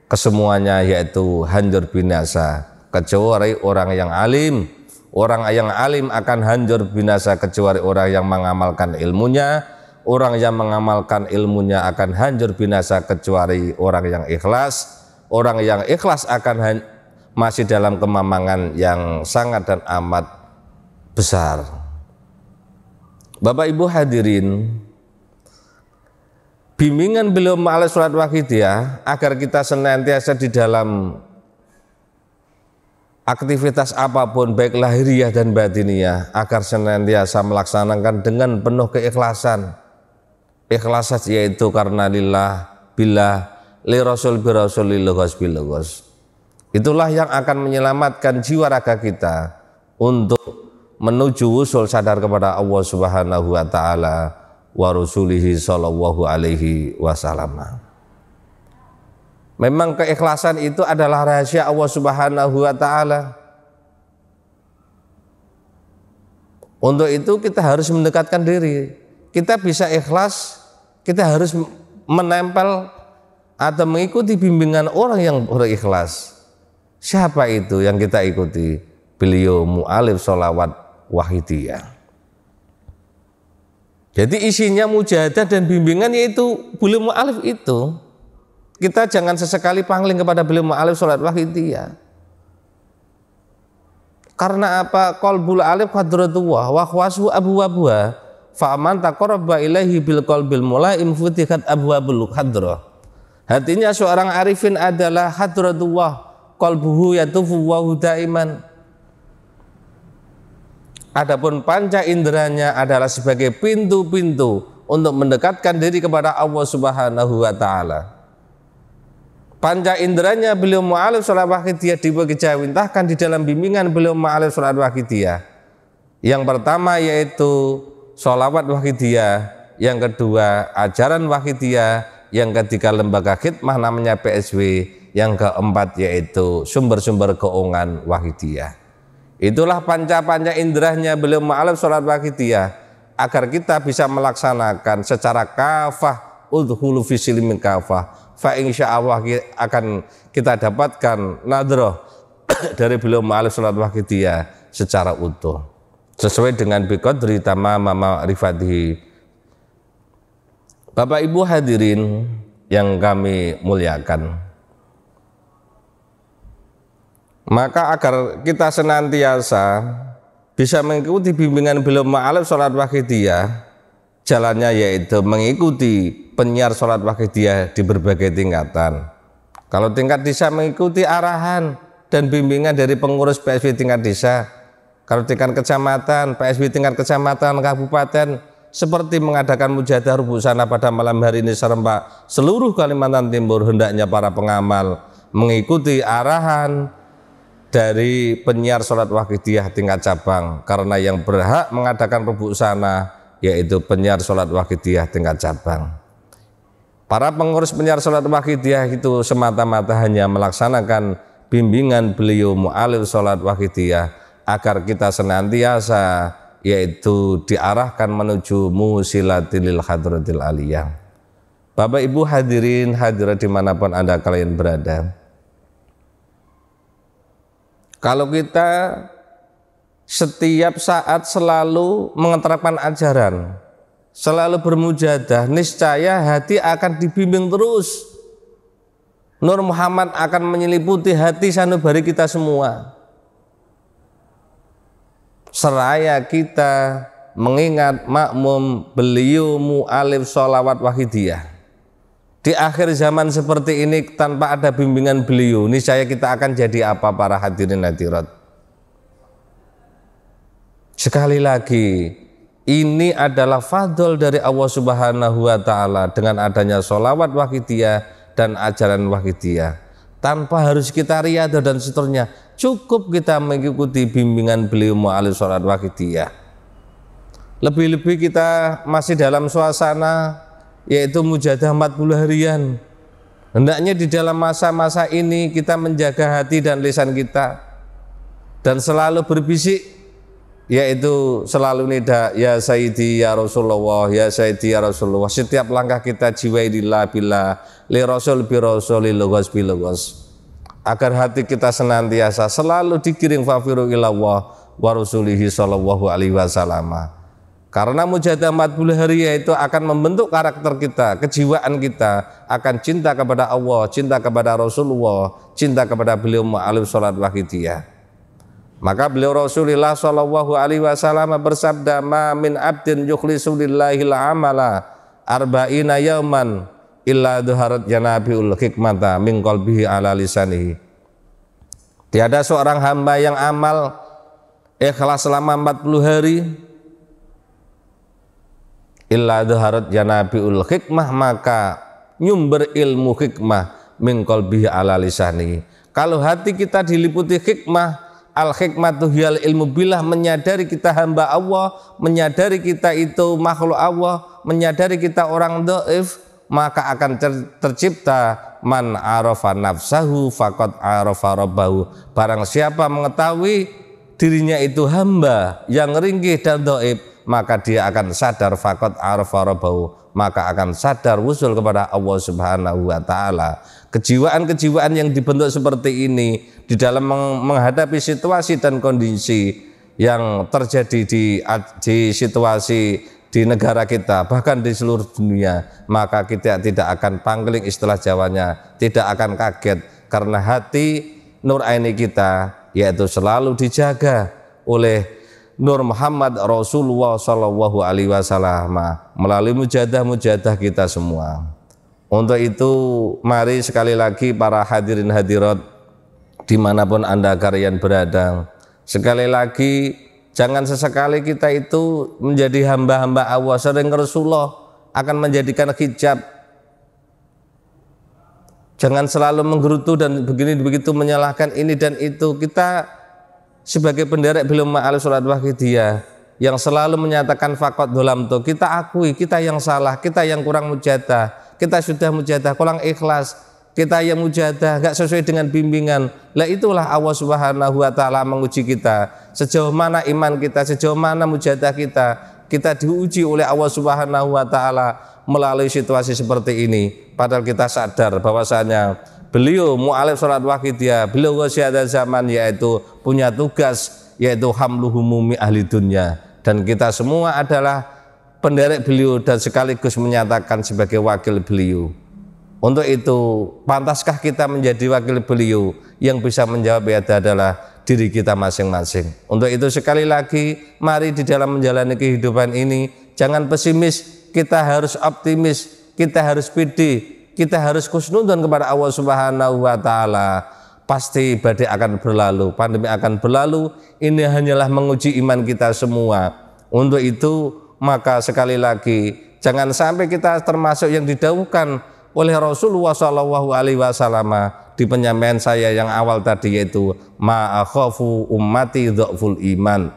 kesemuanya yaitu hancur binasa kecuali orang yang alim. Orang yang alim akan hancur binasa kecuali orang yang mengamalkan ilmunya. Orang yang mengamalkan ilmunya akan hancur binasa kecuali orang yang ikhlas. Orang yang ikhlas akan masih dalam kemamangan yang sangat dan amat besar. Bapak Ibu hadirin, bimbingan beliau ma'ala surat wahidiyah agar kita senantiasa di dalam aktivitas apa pun baik lahiriah dan batiniah agar senantiasa melaksanakan dengan penuh keikhlasan. Ikhlasan yaitu karena lillah billah li rasul bi rasulillah itulah yang akan menyelamatkan jiwa raga kita untuk menuju usul sadar kepada Allah Subhanahu wa taala wa rasulihi sallallahu alaihi wasallam. Memang keikhlasan itu adalah rahasia Allah Subhanahu wa taala. Untuk itu kita harus mendekatkan diri. Kita bisa ikhlas, kita harus menempel atau mengikuti bimbingan orang yang berikhlas. Siapa itu yang kita ikuti? Beliau mu'alif sholawat wahidiyah. Jadi isinya mujahadah dan bimbingan yaitu beliau mu'alif itu. Kita jangan sesekali pangling kepada beliau mu'alif sholat wahidiyah. Karena apa? Qalbul alif hadratullah wa khwasu abu wabuha fa'aman taqarraba ilaihi bil qalbil mulaim futihat abwabul hadrah. Hatinya seorang arifin adalah hadratullah qalbuhu yatufu wa daiman. Adapun panca inderanya adalah sebagai pintu-pintu untuk mendekatkan diri kepada Allah Subhanahu wa taala panca inderanya beliau mu'alif sholat wakidiyah dibegijawintahkan di dalam bimbingan beliau mu'alif sholat wakidiyah yang pertama yaitu sholawat wakidiyah yang kedua ajaran wakidiyah yang ketiga lembaga khidmah namanya PSW yang keempat yaitu sumber-sumber keuangan wakidiyah itulah panca-panca inderahnya beliau mu'alif sholat wakidiyah agar kita bisa melaksanakan secara kafah udhulu fisilimin kafah. Fa insya Allah akan kita dapatkan nadroh dari beliau ma'alif salat wahidiyah secara utuh. Sesuai dengan biqadri tamama rifatihi Bapak Ibu hadirin yang kami muliakan maka agar kita senantiasa bisa mengikuti bimbingan beliau ma'alif salat wahidiyah jalannya yaitu mengikuti penyiar sholat wakidiyah di berbagai tingkatan. Kalau tingkat desa mengikuti arahan dan bimbingan dari pengurus PSB tingkat desa. Kalau tingkat kecamatan, PSB tingkat kecamatan, kabupaten, seperti mengadakan mujadah rubusana pada malam hari ini serempak seluruh Kalimantan Timur hendaknya para pengamal mengikuti arahan dari penyiar sholat wakidiyah tingkat cabang karena yang berhak mengadakan rubusana yaitu penyiar sholat wakidiyah tingkat cabang. Para pengurus penyiar sholat wakidiyah itu semata-mata hanya melaksanakan bimbingan beliau mu'alif sholat wakidiyah agar kita senantiasa yaitu diarahkan menuju musilatilil hadratil aliyah. Bapak Ibu hadirin hadirat di mana pun Anda kalian berada. Kalau kita setiap saat selalu mengeterapkan ajaran, selalu bermujadah, niscaya hati akan dibimbing terus. Nur Muhammad akan menyeliputi hati sanubari kita semua. Seraya kita mengingat makmum beliau mu'alif sholawat wahidiyah. Di akhir zaman seperti ini tanpa ada bimbingan beliau, niscaya kita akan jadi apa para hadirin hadirat. Sekali lagi, ini adalah fadl dari Allah Subhanahu wa taala dengan adanya solawat wahidiyah dan ajaran wahidiyah. Tanpa harus kita riadah dan seterusnya, cukup kita mengikuti bimbingan beliau mu'alif sholat wahidiyah. Lebih-lebih kita masih dalam suasana yaitu mujadah 40 harian. Hendaknya di dalam masa-masa ini kita menjaga hati dan lisan kita dan selalu berbisik yaitu selalu nida ya Sayyidi ya Rasulullah ya Sayyidi ya Rasulullah. Setiap langkah kita jiwa lillah bila li rasul bi rasul logos bi agar hati kita senantiasa selalu dikiring fafiru ilallah wa rasulihi sallallahu alaihi wasallam karena mujadah 40 hari itu akan membentuk karakter kita, kejiwaan kita akan cinta kepada Allah, cinta kepada Rasulullah, cinta kepada beliau ma'alif salat wahidiyah. Maka beliau Rasulullah Shallallahu Alaihi Wasallam bersabda, "Ma min abdin yukhlisu lillahil amala arba'ina yauman illa duharat janabiul hikmata min qalbihi ala lisanihi." Tiada seorang hamba yang amal ikhlas selama 40 hari illa duharat janabiul hikmah maka nyumber ilmu hikmah min qalbihi ala lisanihi. Kalau hati kita diliputi hikmah, al hikmatu hiyal ilmu bilah menyadari kita hamba Allah menyadari kita itu makhluk Allah menyadari kita orang doif maka akan tercipta man arafa nafsahu fakot arafa rabbahu barang siapa mengetahui dirinya itu hamba yang ringkih dan doif maka dia akan sadar fakot arafa rabbahu maka akan sadar wusul kepada Allah Subhanahu wa taala. Kejiwaan-kejiwaan yang dibentuk seperti ini di dalam menghadapi situasi dan kondisi yang terjadi di di situasi di negara kita bahkan di seluruh dunia maka kita tidak akan pangling istilah Jawanya tidak akan kaget karena hati nur aini kita yaitu selalu dijaga oleh Nur Muhammad Rasulullah Shallallahu Alaihi Wasallam melalui mujadah-mujadah kita semua. Untuk itu mari sekali lagi para hadirin hadirat di mana pun anda kalian berada, sekali lagi jangan sesekali kita itu menjadi hamba-hamba Allah. Sering Rasulullah akan menjadikan hijab. Jangan selalu menggerutu dan begini begitu menyalahkan ini dan itu. Kita sebagai penderek belum ma'al sholat wahidiyah yang selalu menyatakan fakot dalam tu kita akui kita yang salah kita yang kurang mujadah kita sudah mujadah kurang ikhlas kita yang mujadah gak sesuai dengan bimbingan. Lah itulah Allah subhanahu wa ta'ala menguji kita. Sejauh mana iman kita sejauh mana mujadah kita kita diuji oleh Allah subhanahu wa ta'ala melalui situasi seperti ini. Padahal kita sadar bahwasanya beliau mu'alif sholat wahidiyah beliau wasyiada zaman yaitu punya tugas yaitu hamluhumumi ahli dunia dan kita semua adalah penderek beliau dan sekaligus menyatakan sebagai wakil beliau. Untuk itu pantaskah kita menjadi wakil beliau? Yang bisa menjawab ya adalah diri kita masing-masing. Untuk itu sekali lagi mari di dalam menjalani kehidupan ini jangan pesimis. Kita harus optimis. Kita harus pede kita harus kusnudun kepada Allah Subhanahu wa taala. Pasti badai akan berlalu, pandemi akan berlalu. Ini hanyalah menguji iman kita semua. Untuk itu, maka sekali lagi jangan sampai kita termasuk yang didauhkan oleh Rasulullah Shallallahu Alaihi Wasallam di penyampaian saya yang awal tadi yaitu ma'akhafu ummati dhaful iman.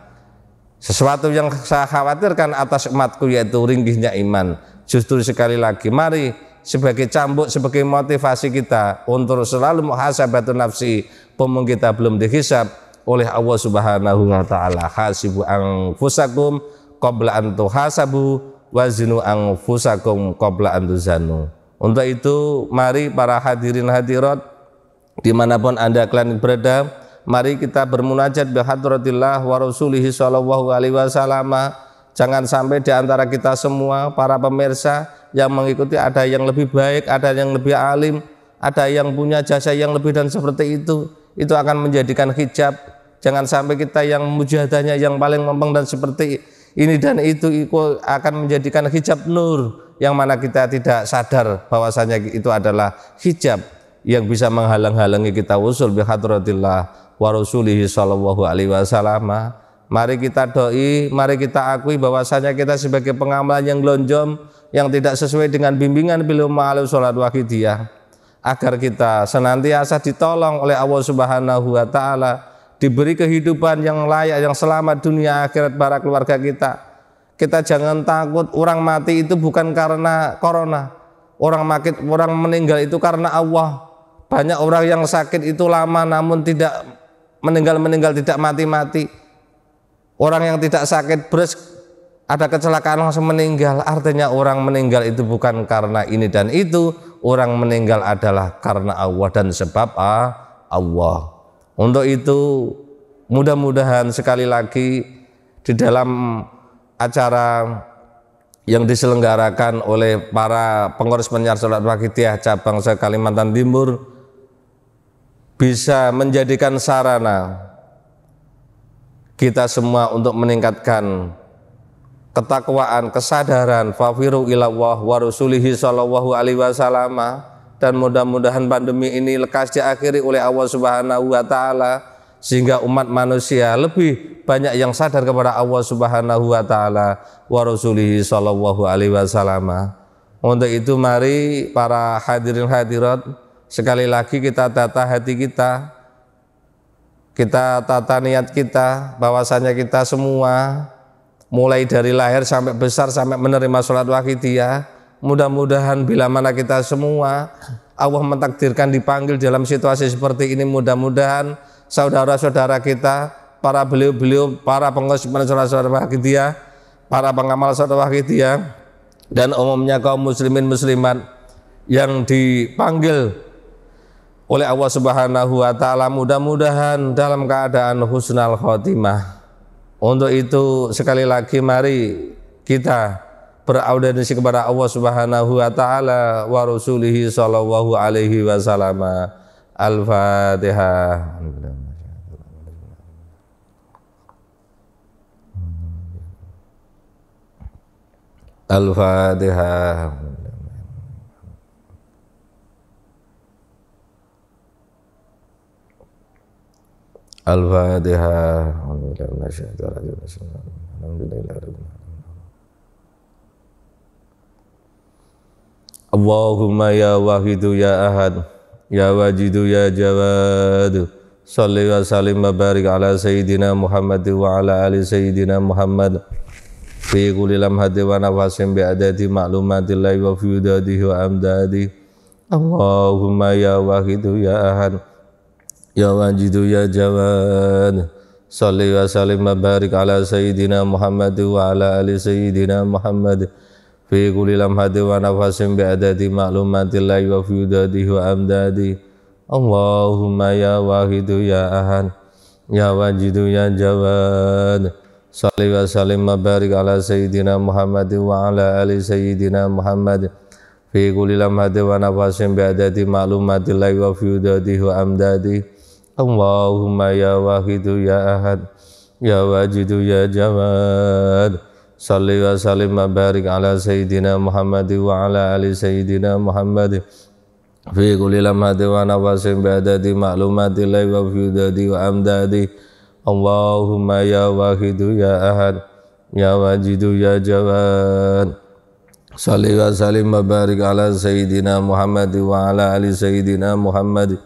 Sesuatu yang saya khawatirkan atas umatku yaitu ringkihnya iman. Justru sekali lagi, mari sebagai cambuk, sebagai motivasi kita untuk selalu muhasabatun nafsi, pemung kita belum dihisab oleh Allah Subhanahu wa taala. Hasibu anfusakum qabla an tuhasabu wazinu anfusakum qabla an tuzanu. Untuk itu mari para hadirin hadirat di mana pun anda kalian berada, mari kita bermunajat bihadratillah wa rasulihi sallallahu alaihi wasallam. Jangan sampai di antara kita semua para pemirsa yang mengikuti ada yang lebih baik, ada yang lebih alim, ada yang punya jasa yang lebih dan seperti itu. Itu akan menjadikan hijab. Jangan sampai kita yang mujahadahnya yang paling mempeng dan seperti ini dan itu akan menjadikan hijab nur yang mana kita tidak sadar bahwasanya itu adalah hijab yang bisa menghalang-halangi kita usul bi hadratillah wa rasulihi sallallahu alaihi wasallam Mari kita doi, mari kita akui bahwasanya kita sebagai pengamal yang lonjong yang tidak sesuai dengan bimbingan beliau ma'alif sholat wahidiyah agar kita senantiasa ditolong oleh Allah Subhanahu wa taala diberi kehidupan yang layak yang selamat dunia akhirat para keluarga kita. Kita jangan takut orang mati itu bukan karena corona. Orang mati orang meninggal itu karena Allah. Banyak orang yang sakit itu lama namun tidak meninggal meninggal tidak mati-mati Orang yang tidak sakit beres ada kecelakaan langsung meninggal. Artinya orang meninggal itu bukan karena ini dan itu. Orang meninggal adalah karena Allah dan sebab Allah. Untuk itu mudah-mudahan sekali lagi di dalam acara yang diselenggarakan oleh para pengurus penyiar sholat wakitiyah cabang se Kalimantan Timur bisa menjadikan sarana kita semua untuk meningkatkan ketakwaan, kesadaran, fafiru ilallah wa rasulihi sallallahu alaihi wasallam dan mudah-mudahan pandemi ini lekas diakhiri oleh Allah Subhanahu wa taala sehingga umat manusia lebih banyak yang sadar kepada Allah Subhanahu wa taala wa rasulihi sallallahu alaihi wasallam. Untuk itu mari para hadirin hadirat sekali lagi kita tata hati kita kita tata niat kita bahwasanya kita semua mulai dari lahir sampai besar sampai menerima sholat wahidiyah mudah-mudahan bila mana kita semua Allah mentakdirkan dipanggil dalam situasi seperti ini mudah-mudahan saudara-saudara kita para beliau-beliau para pengurus sholat wahidiyah para pengamal sholat wahidiyah dan umumnya kaum muslimin muslimat yang dipanggil oleh Allah Subhanahu wa taala mudah-mudahan dalam keadaan husnal khotimah. Untuk itu sekali lagi mari kita beraudensi kepada Allah Subhanahu wa taala wa rasulih sallallahu alaihi wasallam. Al-Fatihah. Al-Fatihah. Al-Fatihah. Allahumma ya wahidu ya ahad ya wajidu ya jawad. Salli wa sallim wa barik ala sayyidina Muhammad wa ala ali sayyidina Muhammad. Fi kulli lamhati wa nafasin bi adadi ma'lumatillahi wa fi udadihi wa amdadi. Allahumma ya wahidu ya ahad ya wajidu ya jawad. Salli wa sallim wa barik ala sayyidina Muhammad wa ala ali sayyidina Muhammad. Fi kulli lamhati wa nafasin bi adadi ma'lumatillahi wa fi udadihi wa amdadi. Allahumma ya wahidu ya ahad. Ya wajidu ya jawad. Salli wa sallim wa barik ala Sayyidina Muhammad wa ala ali Sayyidina Muhammad. Fi kulli lamhati wa nafasin bi'adati ma'lumatillahi wa fi wa amdadi Allahumma ya wahidu ya ahad Ya wajidu ya jawad. Salli wa sallim wa barik ala Sayyidina Muhammad wa ala ali Sayyidina Muhammad. Fi kulli lamhati wa nafasin bi'adati ma'lumatillahi wa fi udadihi wa amdadi. Allahumma ya wahidu ya ahad ya wajidu ya jawad. Salli wa salim wa barik ala Sayyidina Muhammad wa ala ali Sayyidina Muhammad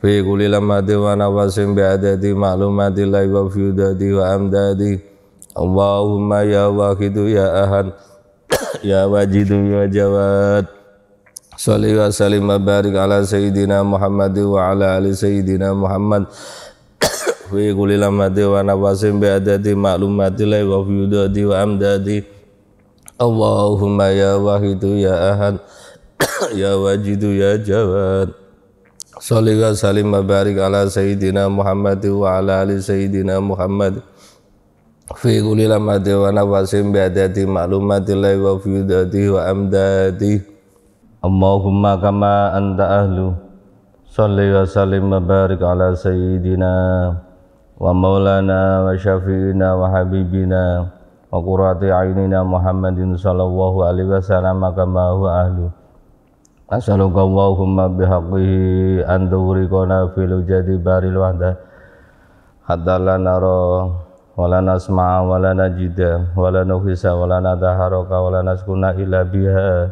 Fi kulli lamati wa nafasin bi'adadi ma'lumatillahi wa fi udadi wa amdadi. Allahumma ya wahidu ya ahad ya wajidu ya jawad. Salli wa salim wa barik ala Sayyidina Muhammad wa ala ali Sayyidina Muhammad. Fi kulli lamati wa nafasin bi adadi ma'lumati la wa fi udadi wa amdadi. Allahumma ya wahidu ya ahad ya wajidu ya jawad Salli wa salim wa barik ala sayyidina Muhammad wa ala ali sayyidina Muhammad fi kulli lamati wa nafasin bi adadi ma'lumati la wa fi udadi wa amdadi Allahumma kama anta ahlu Salli wa salim wa barik ala sayyidina ومولانا وشفينا وحبيبنا وقرة عيننا محمد صلى الله عليه وسلم كما هو أهله As'aluka Allahumma bihaqqihi an filu jadi baril wahda. Hatta la nara wa la nasma'a wa la najida wa la nuhisa wa la naskuna illa biha.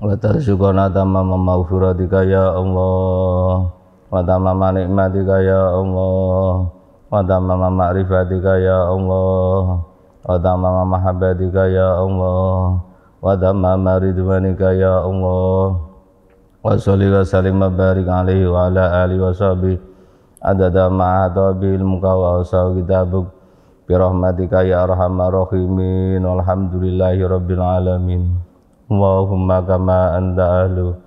Wa tarzuqana tamama maghfiratika ya Allah. Wa tamama nikmatika ya Allah. Wa tamama ma'rifatika ya Allah. Wa tamama mahabbatika ya Allah wa dhamma maridwanika ya Allah. Wa salli wa sallim wa barik alaihi wa ala alihi wa sahbihi. Adada ma'ata bil mukawa wa usaha kitabuk. Birahmatika ya arhamar rahimin. Walhamdulillahi rabbil alamin. Allahumma kama anta ahlu.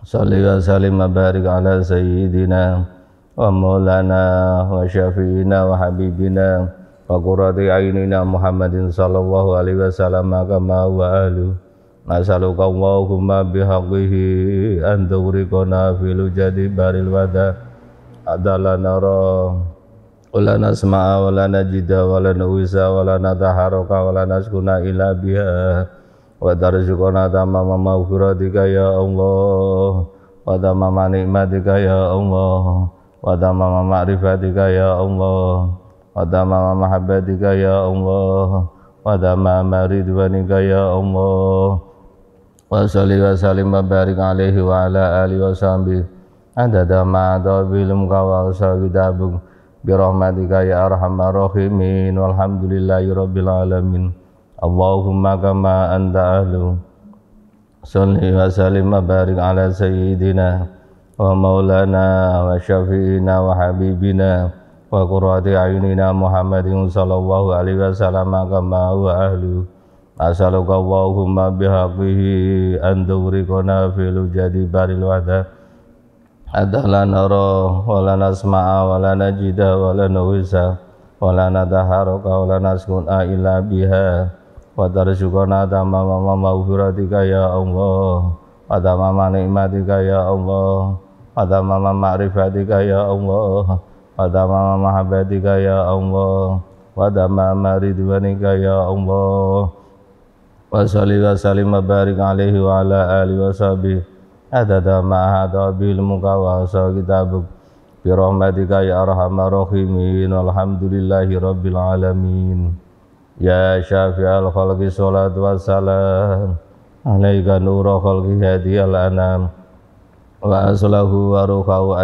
Salli wa sallim wa barik ala sayyidina wa maulana wa syafiina wa habibina. Fakurati ainina Muhammadin sallallahu alaihi wasallam kama wa ahlu. Nasaluka Allahumma bihaqihi Anturikona filu jadi baril wada. Adala nara. Wala nasma'a wala najida wala nuwisa wala wa wala naskuna ila biha. Wa tarjukona tamama mawfiratika ya Allah. Wa tamama nikmatika ya Allah. Wa tamama ma'rifatika ya Allah wa salli wa sallim wa barik alaihi wa ala alihi wa sahbihi adada ma'adha bilum kawa usawidabu birahmatika ya arhamar rahimin walhamdulillahi rabbil alamin Allahumma kama anta ahlu salli wa sallim wa barik ala sayyidina ومولانا وشفينا وحبيبنا wa qurrati ayunina Muhammadin sallallahu alaihi wasallam kama wa ahlu. Asaluka Allahumma bihaqihi an tughriqana fil jadi baril wada adalah la nara wa la nasma'a wa la najida wa la nuhisa wa la nataharaka wa la naskuna illa biha. Wa tarzuqana ya Allah. Wa tamama nikmatika ya Allah. Wa tamama ma'rifatika ya Allah barik alaihi wa ala alihi wa sahbihi. Adada ma hada bil muka wa sa kitabuk. Bi rahmatika ya arhamar rahimin. Alhamdulillahi rabbil alamin. Ya syafi'al khalqi salatu wassalam alaika nura khalqi hadiyal anam. Wa aslahu wa wa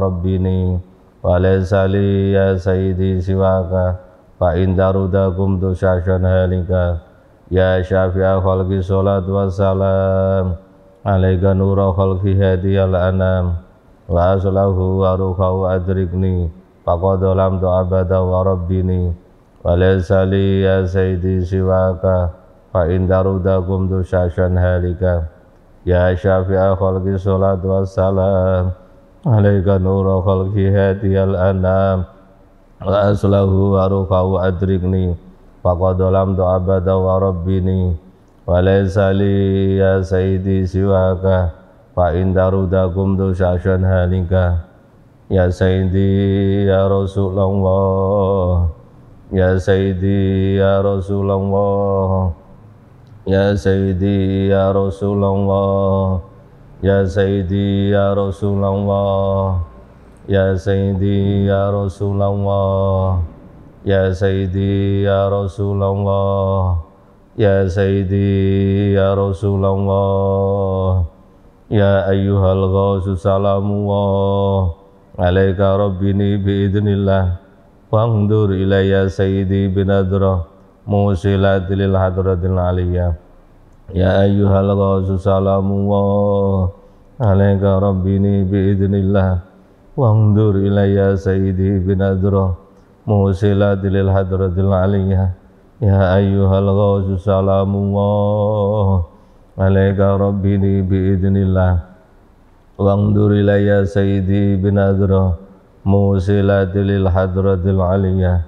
rabbini wa laysa li ya sayyidi siwaka fa in darudakum tu syashan halika ya syafi'a khalqi salat wassalam alaika nura khalqi hadiyal anam wa aslahu wa ruhahu adrikni faqad lam abada wa rabbini wa laysa li ya sayyidi siwaka fa in ya syafi'a khalqi wassalam. Alaika nura anam. Wa aslahu wa rufahu adrikni. Faqad lam abada wa rabbini. Wa laysa li ya sayyidi siwaka. Fa in darudakum tu syashan halika ya sayyidi ya rasulullah ya sayyidi ya rasulullah ya sayyidi ya rasulullah ya sayyidi ya rasulullah Ya Sayyidi Ya Rasulullah Ya ayyuhal ghawsu salamullah. Alaika rabbini biidnillah Fangdur ilayya Sayyidi binadrah Musilat lil hadratil aliyah. Ya ayyuhal ghawsu salamullah Alaika rabbini biidnillah. Wangdur ilayya sayyidi binadra Musilat lil hadratil aliyah. Ya ayyuhal ghawsu salamullah Alaika rabbini biidnillah. Wangdur ilayya sayyidi binadra Musilat lil hadratil aliyah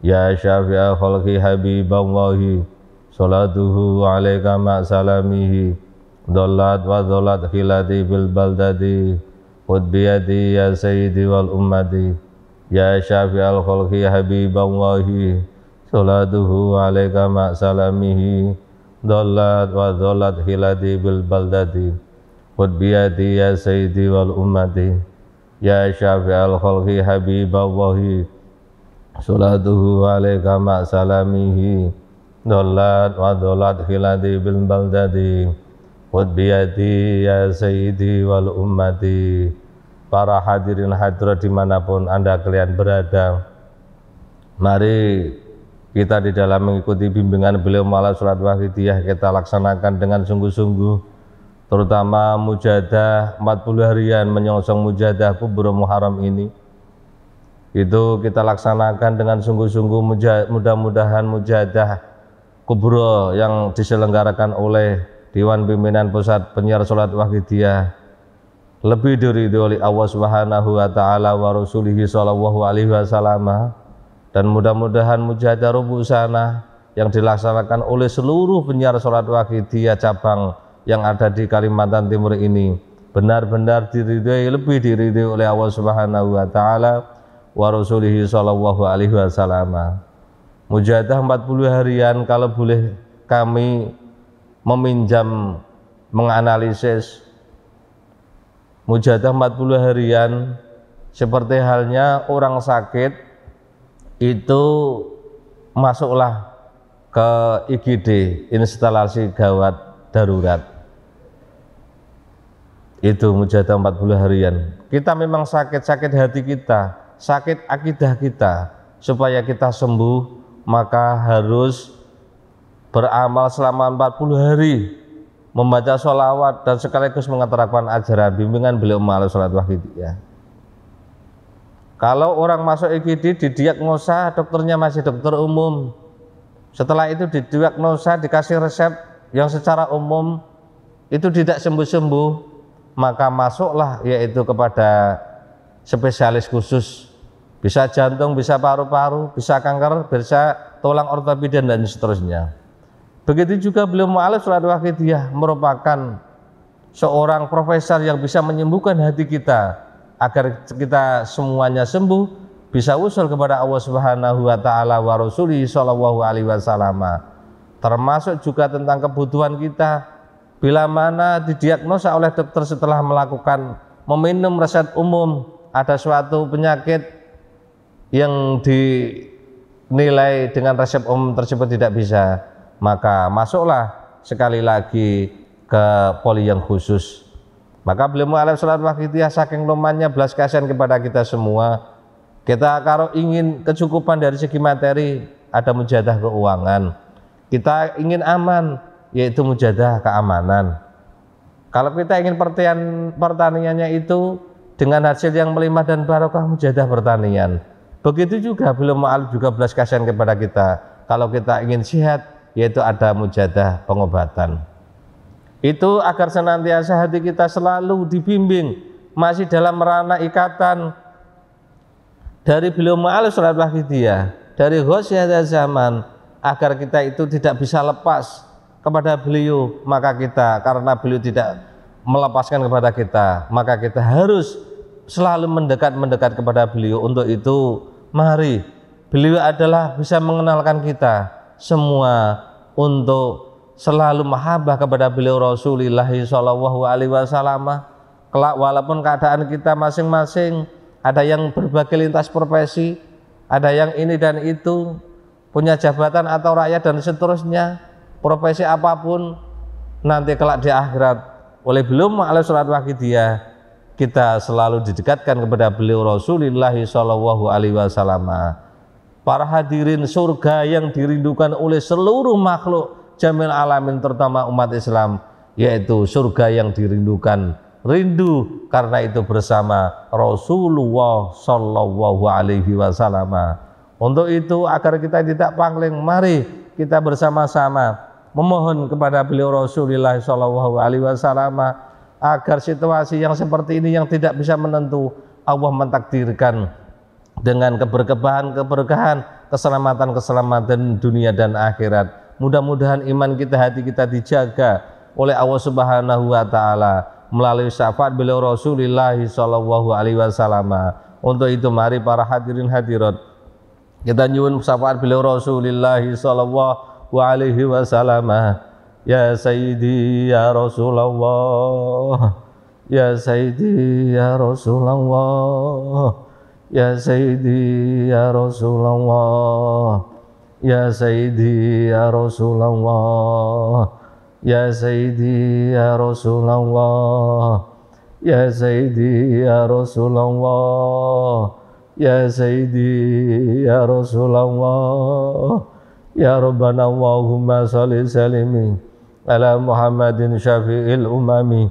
Ya syafi'a khalqi habiballahi Salatuhu alaika ma'salamihi Dolat wa dolat khilati bil baldadi Khud biyadi ya sayyidi wal ummati. Ya syafi'al khalqi habiballahi Salatuhu alaika ma salamihi Dolat wa dolat hiladi bil baldati Khud biyadi ya sayyidi wal ummati. Ya syafi'al khalqi habiballahi Salatuhu alaika ma salamihi. Dolat wa dolat hiladi bil baldati biyadi ya sayyidi wal ummati. Para hadirin hadirat di mana pun anda kalian berada. Mari kita di dalam mengikuti bimbingan beliau malah surat wahidiyah kita laksanakan dengan sungguh-sungguh. Terutama mujadah 40 harian menyongsong mujadah kubur Muharram ini itu kita laksanakan dengan sungguh-sungguh mudah-mudahan mujadah kubro yang diselenggarakan oleh Dewan Pimpinan Pusat Penyiar Salat Wahidiyah lebih diridhoi oleh Allah Subhanahu wa taala wa rasulihi sallallahu alaihi wasallam. Dan mudah-mudahan mujahadah sana yang dilaksanakan oleh seluruh penyiar salat wahidiyah cabang yang ada di Kalimantan Timur ini benar-benar diridhoi lebih diridhoi oleh Allah Subhanahu wa taala wa rasulihi sallallahu alaihi wasallam. Mujahadah 40 harian kalau boleh kami meminjam menganalisis. Mujadah 40 harian seperti halnya orang sakit itu masuklah ke IGD instalasi gawat darurat. Itu mujadah 40 harian. Kita memang sakit-sakit hati kita sakit akidah kita. Supaya kita sembuh maka harus beramal selama 40 hari. Membaca sholawat dan sekaligus mengaturkan ajaran bimbingan beliau malu sholat ya. kalau orang masuk IGD didiagnosa dokternya masih dokter umum. Setelah itu didiagnosa dikasih resep yang secara umum itu tidak sembuh-sembuh maka masuklah yaitu kepada spesialis khusus bisa jantung, bisa paru-paru, bisa kanker, bisa tulang ortopedi dan seterusnya Begitu juga beliau mu'alif surat wahidiyah merupakan seorang profesor yang bisa menyembuhkan hati kita agar kita semuanya sembuh bisa usul kepada Allah Subhanahu wa taala wa rasuli sallallahu alaihi wasallam. Termasuk juga tentang kebutuhan kita bila mana didiagnosa oleh dokter setelah melakukan meminum resep umum ada suatu penyakit yang dinilai dengan resep umum tersebut tidak bisa maka masuklah sekali lagi ke poli yang khusus maka beliau mu'alaf salat wakitiyah saking lumannya belas kasihan kepada kita semua kita kalau ingin kecukupan dari segi materi ada mujadah keuangan. Kita ingin aman yaitu mujadah keamanan. Kalau kita ingin pertanian pertaniannya itu dengan hasil yang melimpah dan barokah mujadah pertanian. Begitu juga belum ma'al juga belas kasihan kepada kita. Kalau kita ingin sehat yaitu ada mujadah pengobatan. Itu agar senantiasa hati kita selalu dibimbing masih dalam merana ikatan dari beliau ma'al surat wahidiyah dari Ghosyah zaman agar kita itu tidak bisa lepas kepada beliau maka kita karena beliau tidak melepaskan kepada kita maka kita harus selalu mendekat-mendekat kepada beliau untuk itu mari beliau adalah bisa mengenalkan kita semua untuk selalu mahabbah kepada beliau Rasulullah Shallallahu Alaihi Wasallam. Kelak walaupun keadaan kita masing-masing ada yang berbagai lintas profesi, ada yang ini dan itu, punya jabatan atau rakyat dan seterusnya, profesi apa pun, nanti kelak di akhirat. Oleh belum oleh surat dia kita selalu didekatkan kepada beliau Rasulullah Shallallahu Alaihi Wasallam. Para hadirin surga yang dirindukan oleh seluruh makhluk jamil alamin terutama umat Islam yaitu surga yang dirindukan rindu karena itu bersama Rasulullah Shallallahu Alaihi Wasallam. Untuk itu agar kita tidak pangling, mari kita bersama-sama memohon kepada beliau Rasulullah Shallallahu Alaihi Wasallam agar situasi yang seperti ini yang tidak bisa menentu Allah mentakdirkan dengan keberkahan-keberkahan, keselamatan-keselamatan dunia dan akhirat. Mudah-mudahan iman kita, hati kita dijaga oleh Allah Subhanahu wa taala melalui syafaat beliau Rasulullah sallallahu alaihi wasallam. Untuk itu mari para hadirin hadirat kita nyuwun syafaat beliau Rasulullah sallallahu alaihi wasallam. Ya Sayyidi ya Rasulullah Ya Sayyidi ya Rasulullah Ya Sayyidi ya Rasulullah Ya Sayyidi ya Rasulullah Ya Sayyidi Ya Rasulullah Ya Sayyidi Ya Rasulullah Ya Sayyidi Ya Rasulullah Ya Rabbana Allahumma salli salimi على محمد شفيع الأمم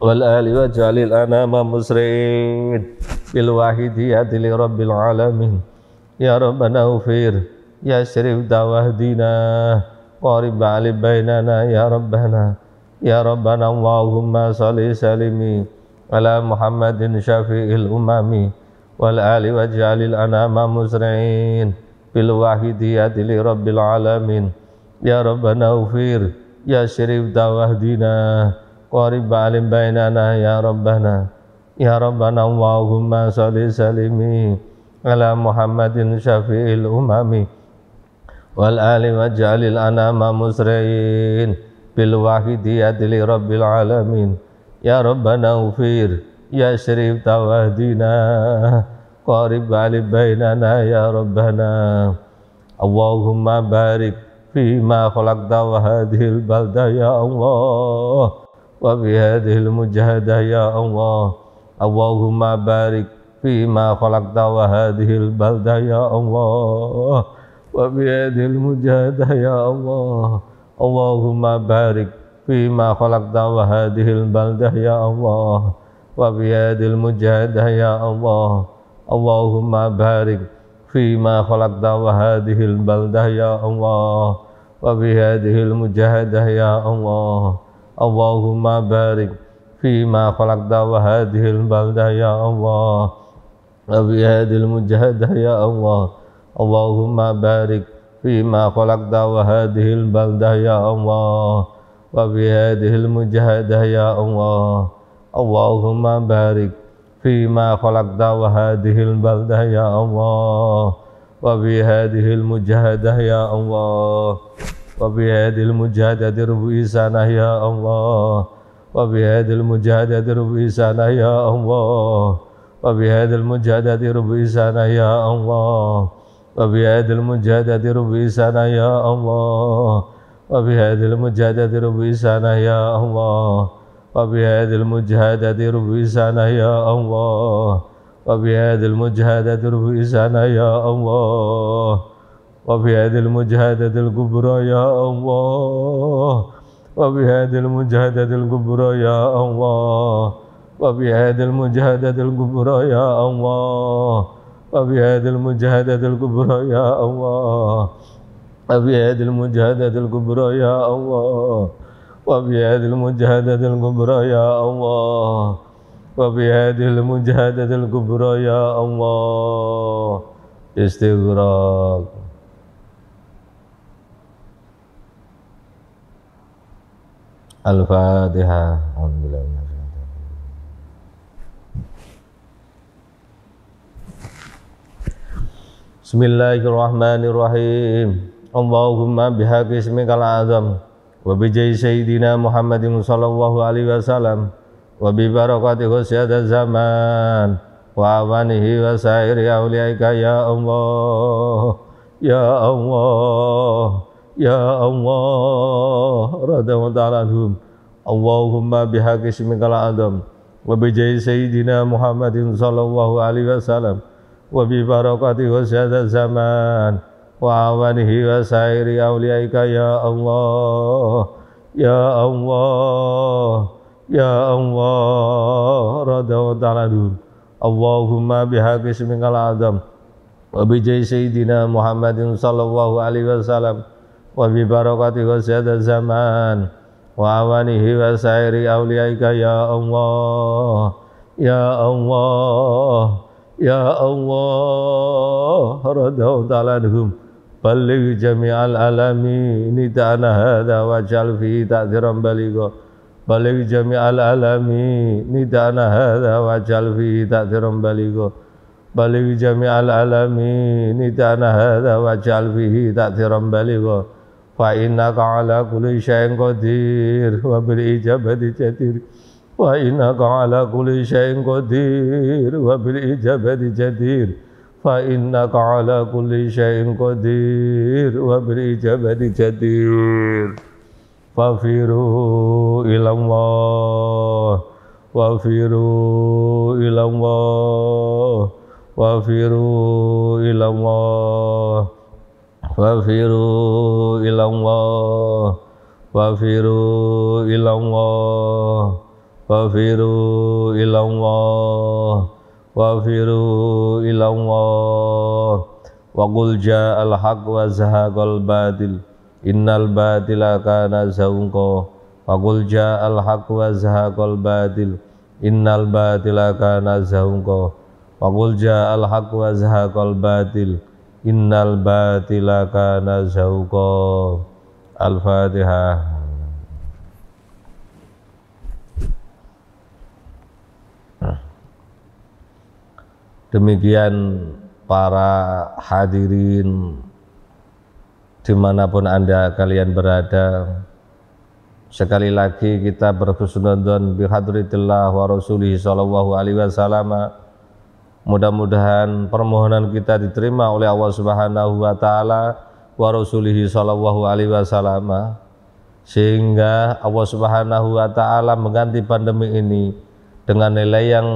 والآل وجعل الأنام مسرعين بالواحدية لرب العالمين. يا ربنا اغفر يا شريف دعوهدنا وارب علي بيننا يا ربنا يا ربنا اللهم صل سلمي على محمد شفيع الأمم والآل وجعل الأنام مسرعين بالواحدية لرب العالمين. يا ربنا اغفر يا شريف دواهدنا قارب علي بيننا يا ربنا يا ربنا اللهم صل سلمي على محمد شفيع الأمم wal ali waj'alil anama musri'in bil wahidiyati li rabbil alamin ya rabbana ufir ya syarif tawahdina qarib ali bainana ya فيما خلقت وهذه البلدة يا الله. وبهذه المجهدة يا الله. اللهم بارك فيما خلقت وهذه البلدة يا الله. وبهذه المجهدة يا الله. اللهم بارك فيما خلقت وهذه البلدة يا الله. وبهذه المجهدة يا الله. اللهم بارك فيما خلقت وهذه البلدة يا الله وبهذه المجاهدة يا الله اللهم بارك فيما خلقت وهذه البلدة يا الله وبهذه المجاهدة يا الله اللهم بارك فيما خلقت وهذه البلدة يا الله وبهذه المجاهدة يا الله اللهم بارك فيما خلقت وهذه البلدة يا الله وبهذه المجاهدة يا الله وبهذه المجاهدة ربي سنة يا الله وبهذه المجاهدة ربي سنة يا الله وبهذه المجاهدة ربي سنة يا الله وبهذه المجاهدة ربي سنة يا الله وبهذه المجاهدة ربي سنة يا الله وبهذه المجاهدة ربي سنة يا الله. وبهذه المجاهدة ربي سنة يا الله. وبهذه المجاهدة الكبرى يا الله. وبهذه المجاهدة الكبرى يا الله. وبهذه المجاهدة الكبرى يا الله. وبهذه المجاهدة الكبرى يا الله. وبهذه المجاهدة الكبرى يا الله. وبهذه المجاهدة الكبرى يا الله وبهذه المجاهدة الكبرى يا الله استغراق الفاتحة الحمد لله بسم الله الرحمن الرحيم اللهم بحق اسمك العظم وبجي سيدنا محمد صلى الله عليه وسلم وببركات سيادة الزمان وعوانه وسائر أوليائك يا الله يا الله يا الله رضي الله عنهم اللهم بحق اسمك العظم وبجي سيدنا محمد صلى الله عليه وسلم وببركات سيادة الزمان وعوانه وسائر أوليائك يا الله يا الله Ya Allah radha ta'ala Allahumma bihaq ismikal azam wa bi sayyidina Muhammadin sallallahu alaihi wasallam wa bi barakati wasyad zaman wa awanihi wa sairi Balik jami'al alami nida'ana hadha wajal fi ta'diran baligo. Balik jami'al alami nida'ana hadha wajal fi ta'diran baligo. Balik jami'al alami nida'ana hadha wajal fihi ta'diran baligo. Fa inna ala kuli syai'in qadir wa bil ijabati jadir Wa inna ala kuli syai'in qadir wa bil ijabati jadir وإنك على كل شيء قدير وبالإجابة جدير فإنك على كل شيء قدير وبالإجابة جدير Fafiru ilallah Wafiru ilallah Wafiru ilallah Wafiru ilallah Wafiru ilallah Wafiru ilallah Wafiru ilallah. Wa qul ja'al haq wa zahaqal badil innal batila kana zaunqa wa qul ja'al haqq wa zahaqal batil. Innal batila kana zaunqa haqq wa zahaqal batil. Innal batila kana al-fatihah Demikian para hadirin di mana pun anda kalian berada. Sekali lagi kita berhusnudzon bihadritillah wa rasulihi sallallahu alaihi wasallam. Mudah-mudahan permohonan kita diterima oleh Allah Subhanahu wa taala wa rasulihi sallallahu alaihi wasallam. Sehingga Allah Subhanahu wa taala mengganti pandemi ini dengan nilai yang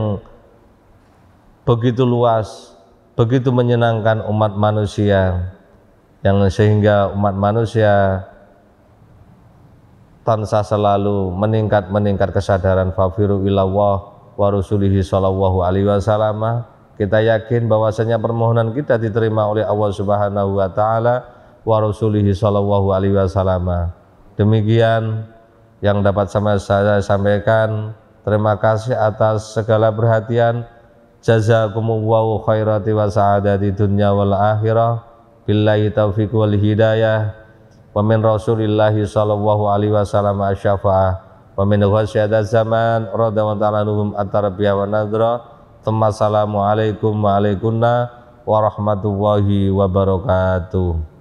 begitu luas, begitu menyenangkan umat manusia yang sehingga umat manusia tansa selalu meningkat meningkat kesadaran fafiru ilawah wa rasulihi sallallahu alaihi wasallam. Kita yakin bahwasanya permohonan kita diterima oleh Allah Subhanahu wa taala wa rasulihi sallallahu alaihi wasallam. Demikian yang dapat sama saya sampaikan. Terima kasih atas segala perhatian jazakumullahu khairati wa sa'adati dunya wal akhirah. Billahi taufiq wal hidayah. Wa min rasulillahi sallallahu alaihi wasallam asyafa'ah. Wa min ghasyada zaman radha wa ta'ala nuhum at-tarbiyah wa nadra. Assalamualaikum warahmatullahi wabarakatuh.